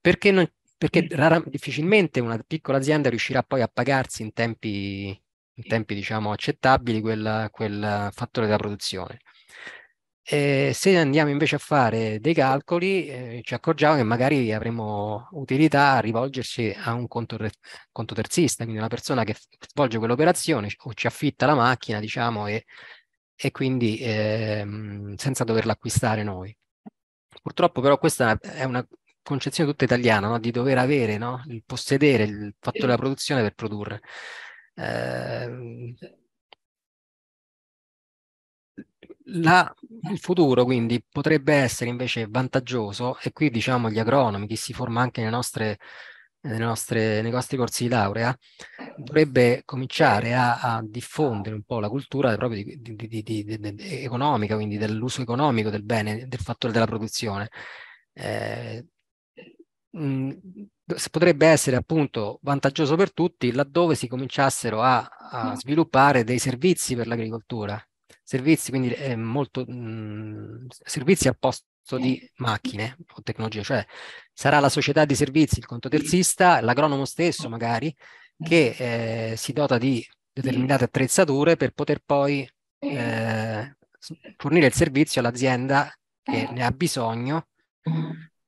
Perché, non, perché rara, difficilmente una piccola azienda riuscirà poi a pagarsi in tempi, in tempi diciamo, accettabili quel, quel fattore della produzione. E se andiamo invece a fare dei calcoli, eh, ci accorgiamo che magari avremo utilità a rivolgerci a un conto, conto terzista, quindi una persona che svolge quell'operazione o ci affitta la macchina, diciamo, e e quindi ehm, senza doverla acquistare noi. Purtroppo però questa è una concezione tutta italiana, no? di dover avere, no? il possedere il fatto della produzione per produrre. Eh, la, il futuro quindi potrebbe essere invece vantaggioso e qui diciamo gli agronomi, chi si forma anche nelle nostre nostre, nei nostri corsi di laurea, dovrebbe cominciare a, a diffondere un po' la cultura proprio di, di, di, economica, quindi dell'uso economico del bene, del fattore della produzione. Eh, mh, potrebbe essere appunto vantaggioso per tutti laddove si cominciassero a, a sviluppare dei servizi per l'agricoltura, servizi quindi eh, molto mh, servizi al posto di macchine o tecnologie, cioè sarà la società di servizi, il conto terzista, l'agronomo stesso magari, che eh, si dota di determinate attrezzature per poter poi eh, fornire il servizio all'azienda che ne ha bisogno,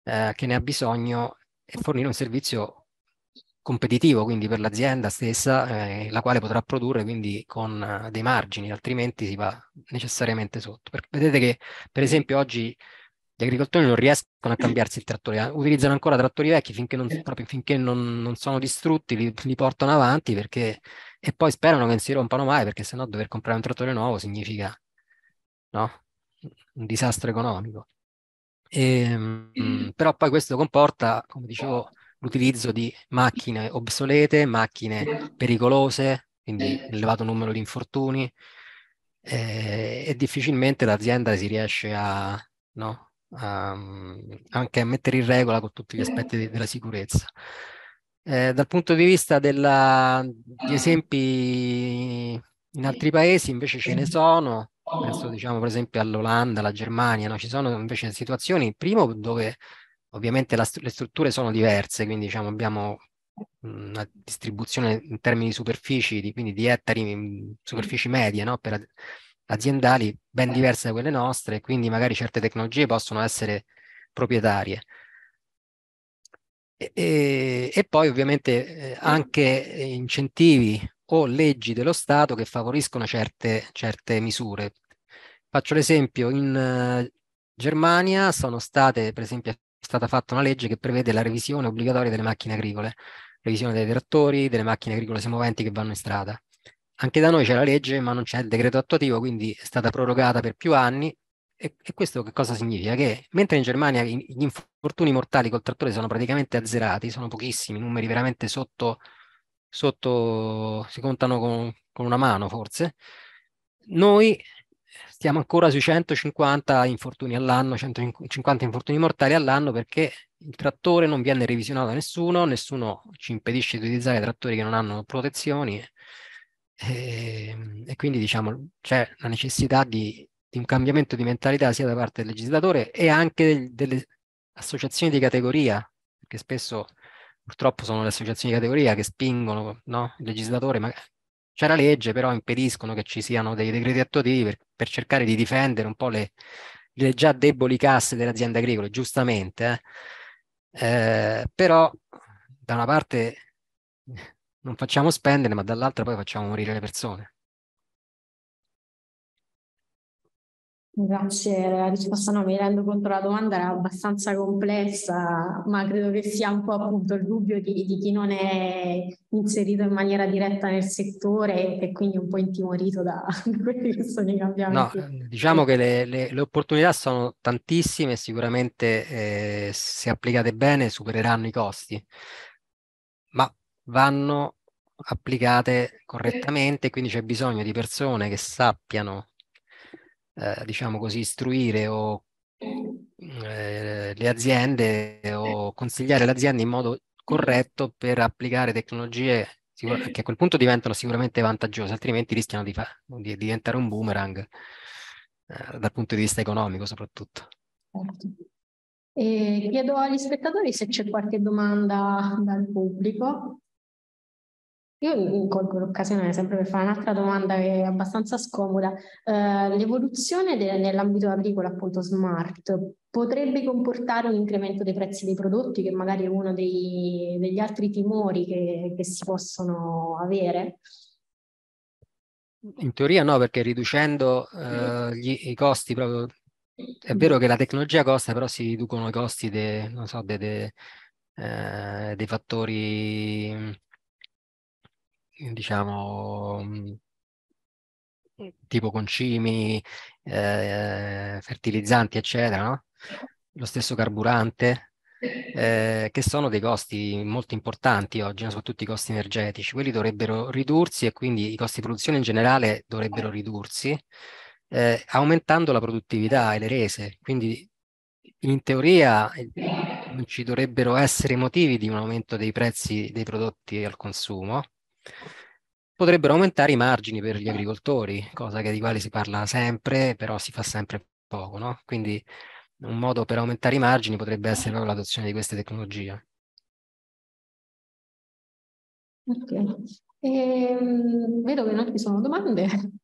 eh, che ne ha bisogno e fornire un servizio competitivo quindi per l'azienda stessa, eh, la quale potrà produrre quindi con uh, dei margini, altrimenti si va necessariamente sotto. Per, vedete che per esempio oggi gli agricoltori non riescono a cambiarsi il trattore, eh, utilizzano ancora trattori vecchi finché non, proprio finché non, non sono distrutti, li, li, portano avanti perché, e poi sperano che non si rompano mai perché sennò dover comprare un trattore nuovo significa no? un disastro economico. E, ehm, mh, però poi questo comporta, come dicevo, l'utilizzo di macchine obsolete, macchine pericolose, quindi un elevato numero di infortuni eh, e difficilmente l'azienda si riesce a, no, a, anche a mettere in regola con tutti gli aspetti de della sicurezza. Eh, dal punto di vista della, di esempi in altri paesi invece ce ne sono, penso diciamo per esempio all'Olanda, alla Germania, no? ci sono invece situazioni, primo dove ovviamente st le strutture sono diverse, quindi diciamo abbiamo una distribuzione in termini di superfici, di, quindi di ettari, superfici medie no? per aziendali ben diverse da quelle nostre, quindi magari certe tecnologie possono essere proprietarie. E, e, e poi ovviamente eh, anche incentivi o leggi dello Stato che favoriscono certe, certe misure. Faccio l'esempio, in uh, Germania sono state, per esempio, stata fatta una legge che prevede la revisione obbligatoria delle macchine agricole, revisione dei trattori, delle macchine agricole semoventi che vanno in strada. Anche da noi c'è la legge, ma non c'è il decreto attuativo, quindi è stata prorogata per più anni. E, e questo che cosa significa? Che mentre in Germania gli infortuni mortali col trattore sono praticamente azzerati, sono pochissimi, numeri veramente sotto, sotto si contano con, con una mano forse, noi stiamo ancora sui 150 infortuni all'anno, 150 infortuni mortali all'anno perché il trattore non viene revisionato da nessuno, nessuno ci impedisce di utilizzare trattori che non hanno protezioni e, ehm, e quindi diciamo c'è la necessità di, di, un cambiamento di mentalità sia da parte del legislatore e anche delle associazioni di categoria, perché spesso purtroppo sono le associazioni di categoria che spingono no? il legislatore, ma c'è la legge, però impediscono che ci siano dei decreti attuativi per, per cercare di difendere un po' le, le, già deboli casse delle aziende agricole, giustamente. Eh? Eh, però da una parte non facciamo spendere, ma dall'altra poi facciamo morire le persone.
Grazie, la risposta no, mi rendo conto la domanda era abbastanza complessa, ma credo che sia un po' appunto il dubbio di, di chi non è inserito in maniera diretta nel settore e quindi un po' intimorito da, da quelli che sono i cambiamenti.
No, diciamo che le, le, le opportunità sono tantissime e sicuramente eh, se applicate bene supereranno i costi, ma vanno applicate correttamente, quindi c'è bisogno di persone che sappiano eh, diciamo così, istruire o, eh, le aziende o consigliare le aziende in modo corretto per applicare tecnologie che a quel punto diventano sicuramente vantaggiose, altrimenti rischiano di, di diventare un boomerang eh, dal punto di vista economico soprattutto.
Certo. Chiedo agli spettatori se c'è qualche domanda dal pubblico. Io colgo l'occasione sempre per fare un'altra domanda che è abbastanza scomoda. Uh, l'evoluzione nell'ambito agricolo, appunto smart, potrebbe comportare un incremento dei prezzi dei prodotti, che magari è uno dei, degli altri timori che, che si possono avere?
In teoria no, perché riducendo uh, gli, i costi proprio è vero che la tecnologia costa, però si riducono i costi de, so, de, de, eh, dei fattori diciamo, mm, tipo concimi, eh, fertilizzanti, eccetera, no? lo stesso carburante, eh, che sono dei costi molto importanti oggi, soprattutto i costi energetici. Quelli dovrebbero ridursi e quindi i costi di produzione in generale dovrebbero ridursi, eh, aumentando la produttività e le rese. Quindi in teoria non ci dovrebbero essere motivi di un aumento dei prezzi dei prodotti al consumo, potrebbero aumentare i margini per gli agricoltori, cosa che di quale si parla sempre, però si fa sempre poco, no? Quindi un modo per aumentare i margini potrebbe essere proprio l'adozione di queste tecnologie.
Ok, e, ehm, vedo che non ci sono domande.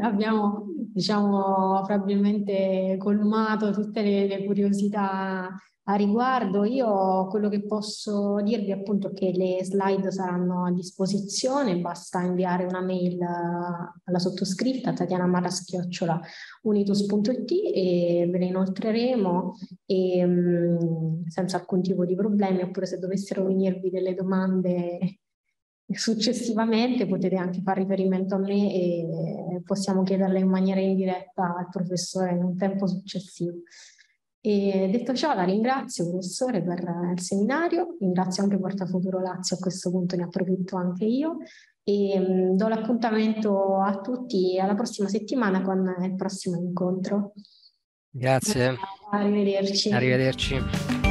Abbiamo, diciamo, probabilmente colmato tutte le, le curiosità a riguardo io quello che posso dirvi appunto è che le slide saranno a disposizione, basta inviare una mail alla sottoscritta tatianamarraschiocciola.unitus.it e ve le inoltreremo e, mh, senza alcun tipo di problemi, oppure se dovessero venirvi delle domande successivamente potete anche fare riferimento a me e possiamo chiederle in maniera indiretta al professore in un tempo successivo. E detto ciò, la ringrazio professore per il seminario, ringrazio anche Porta Futuro Lazio, a questo punto ne approfitto anche io e mh, do l'appuntamento a tutti alla prossima settimana con il prossimo incontro.
Grazie.
Arrivederci.
Arrivederci.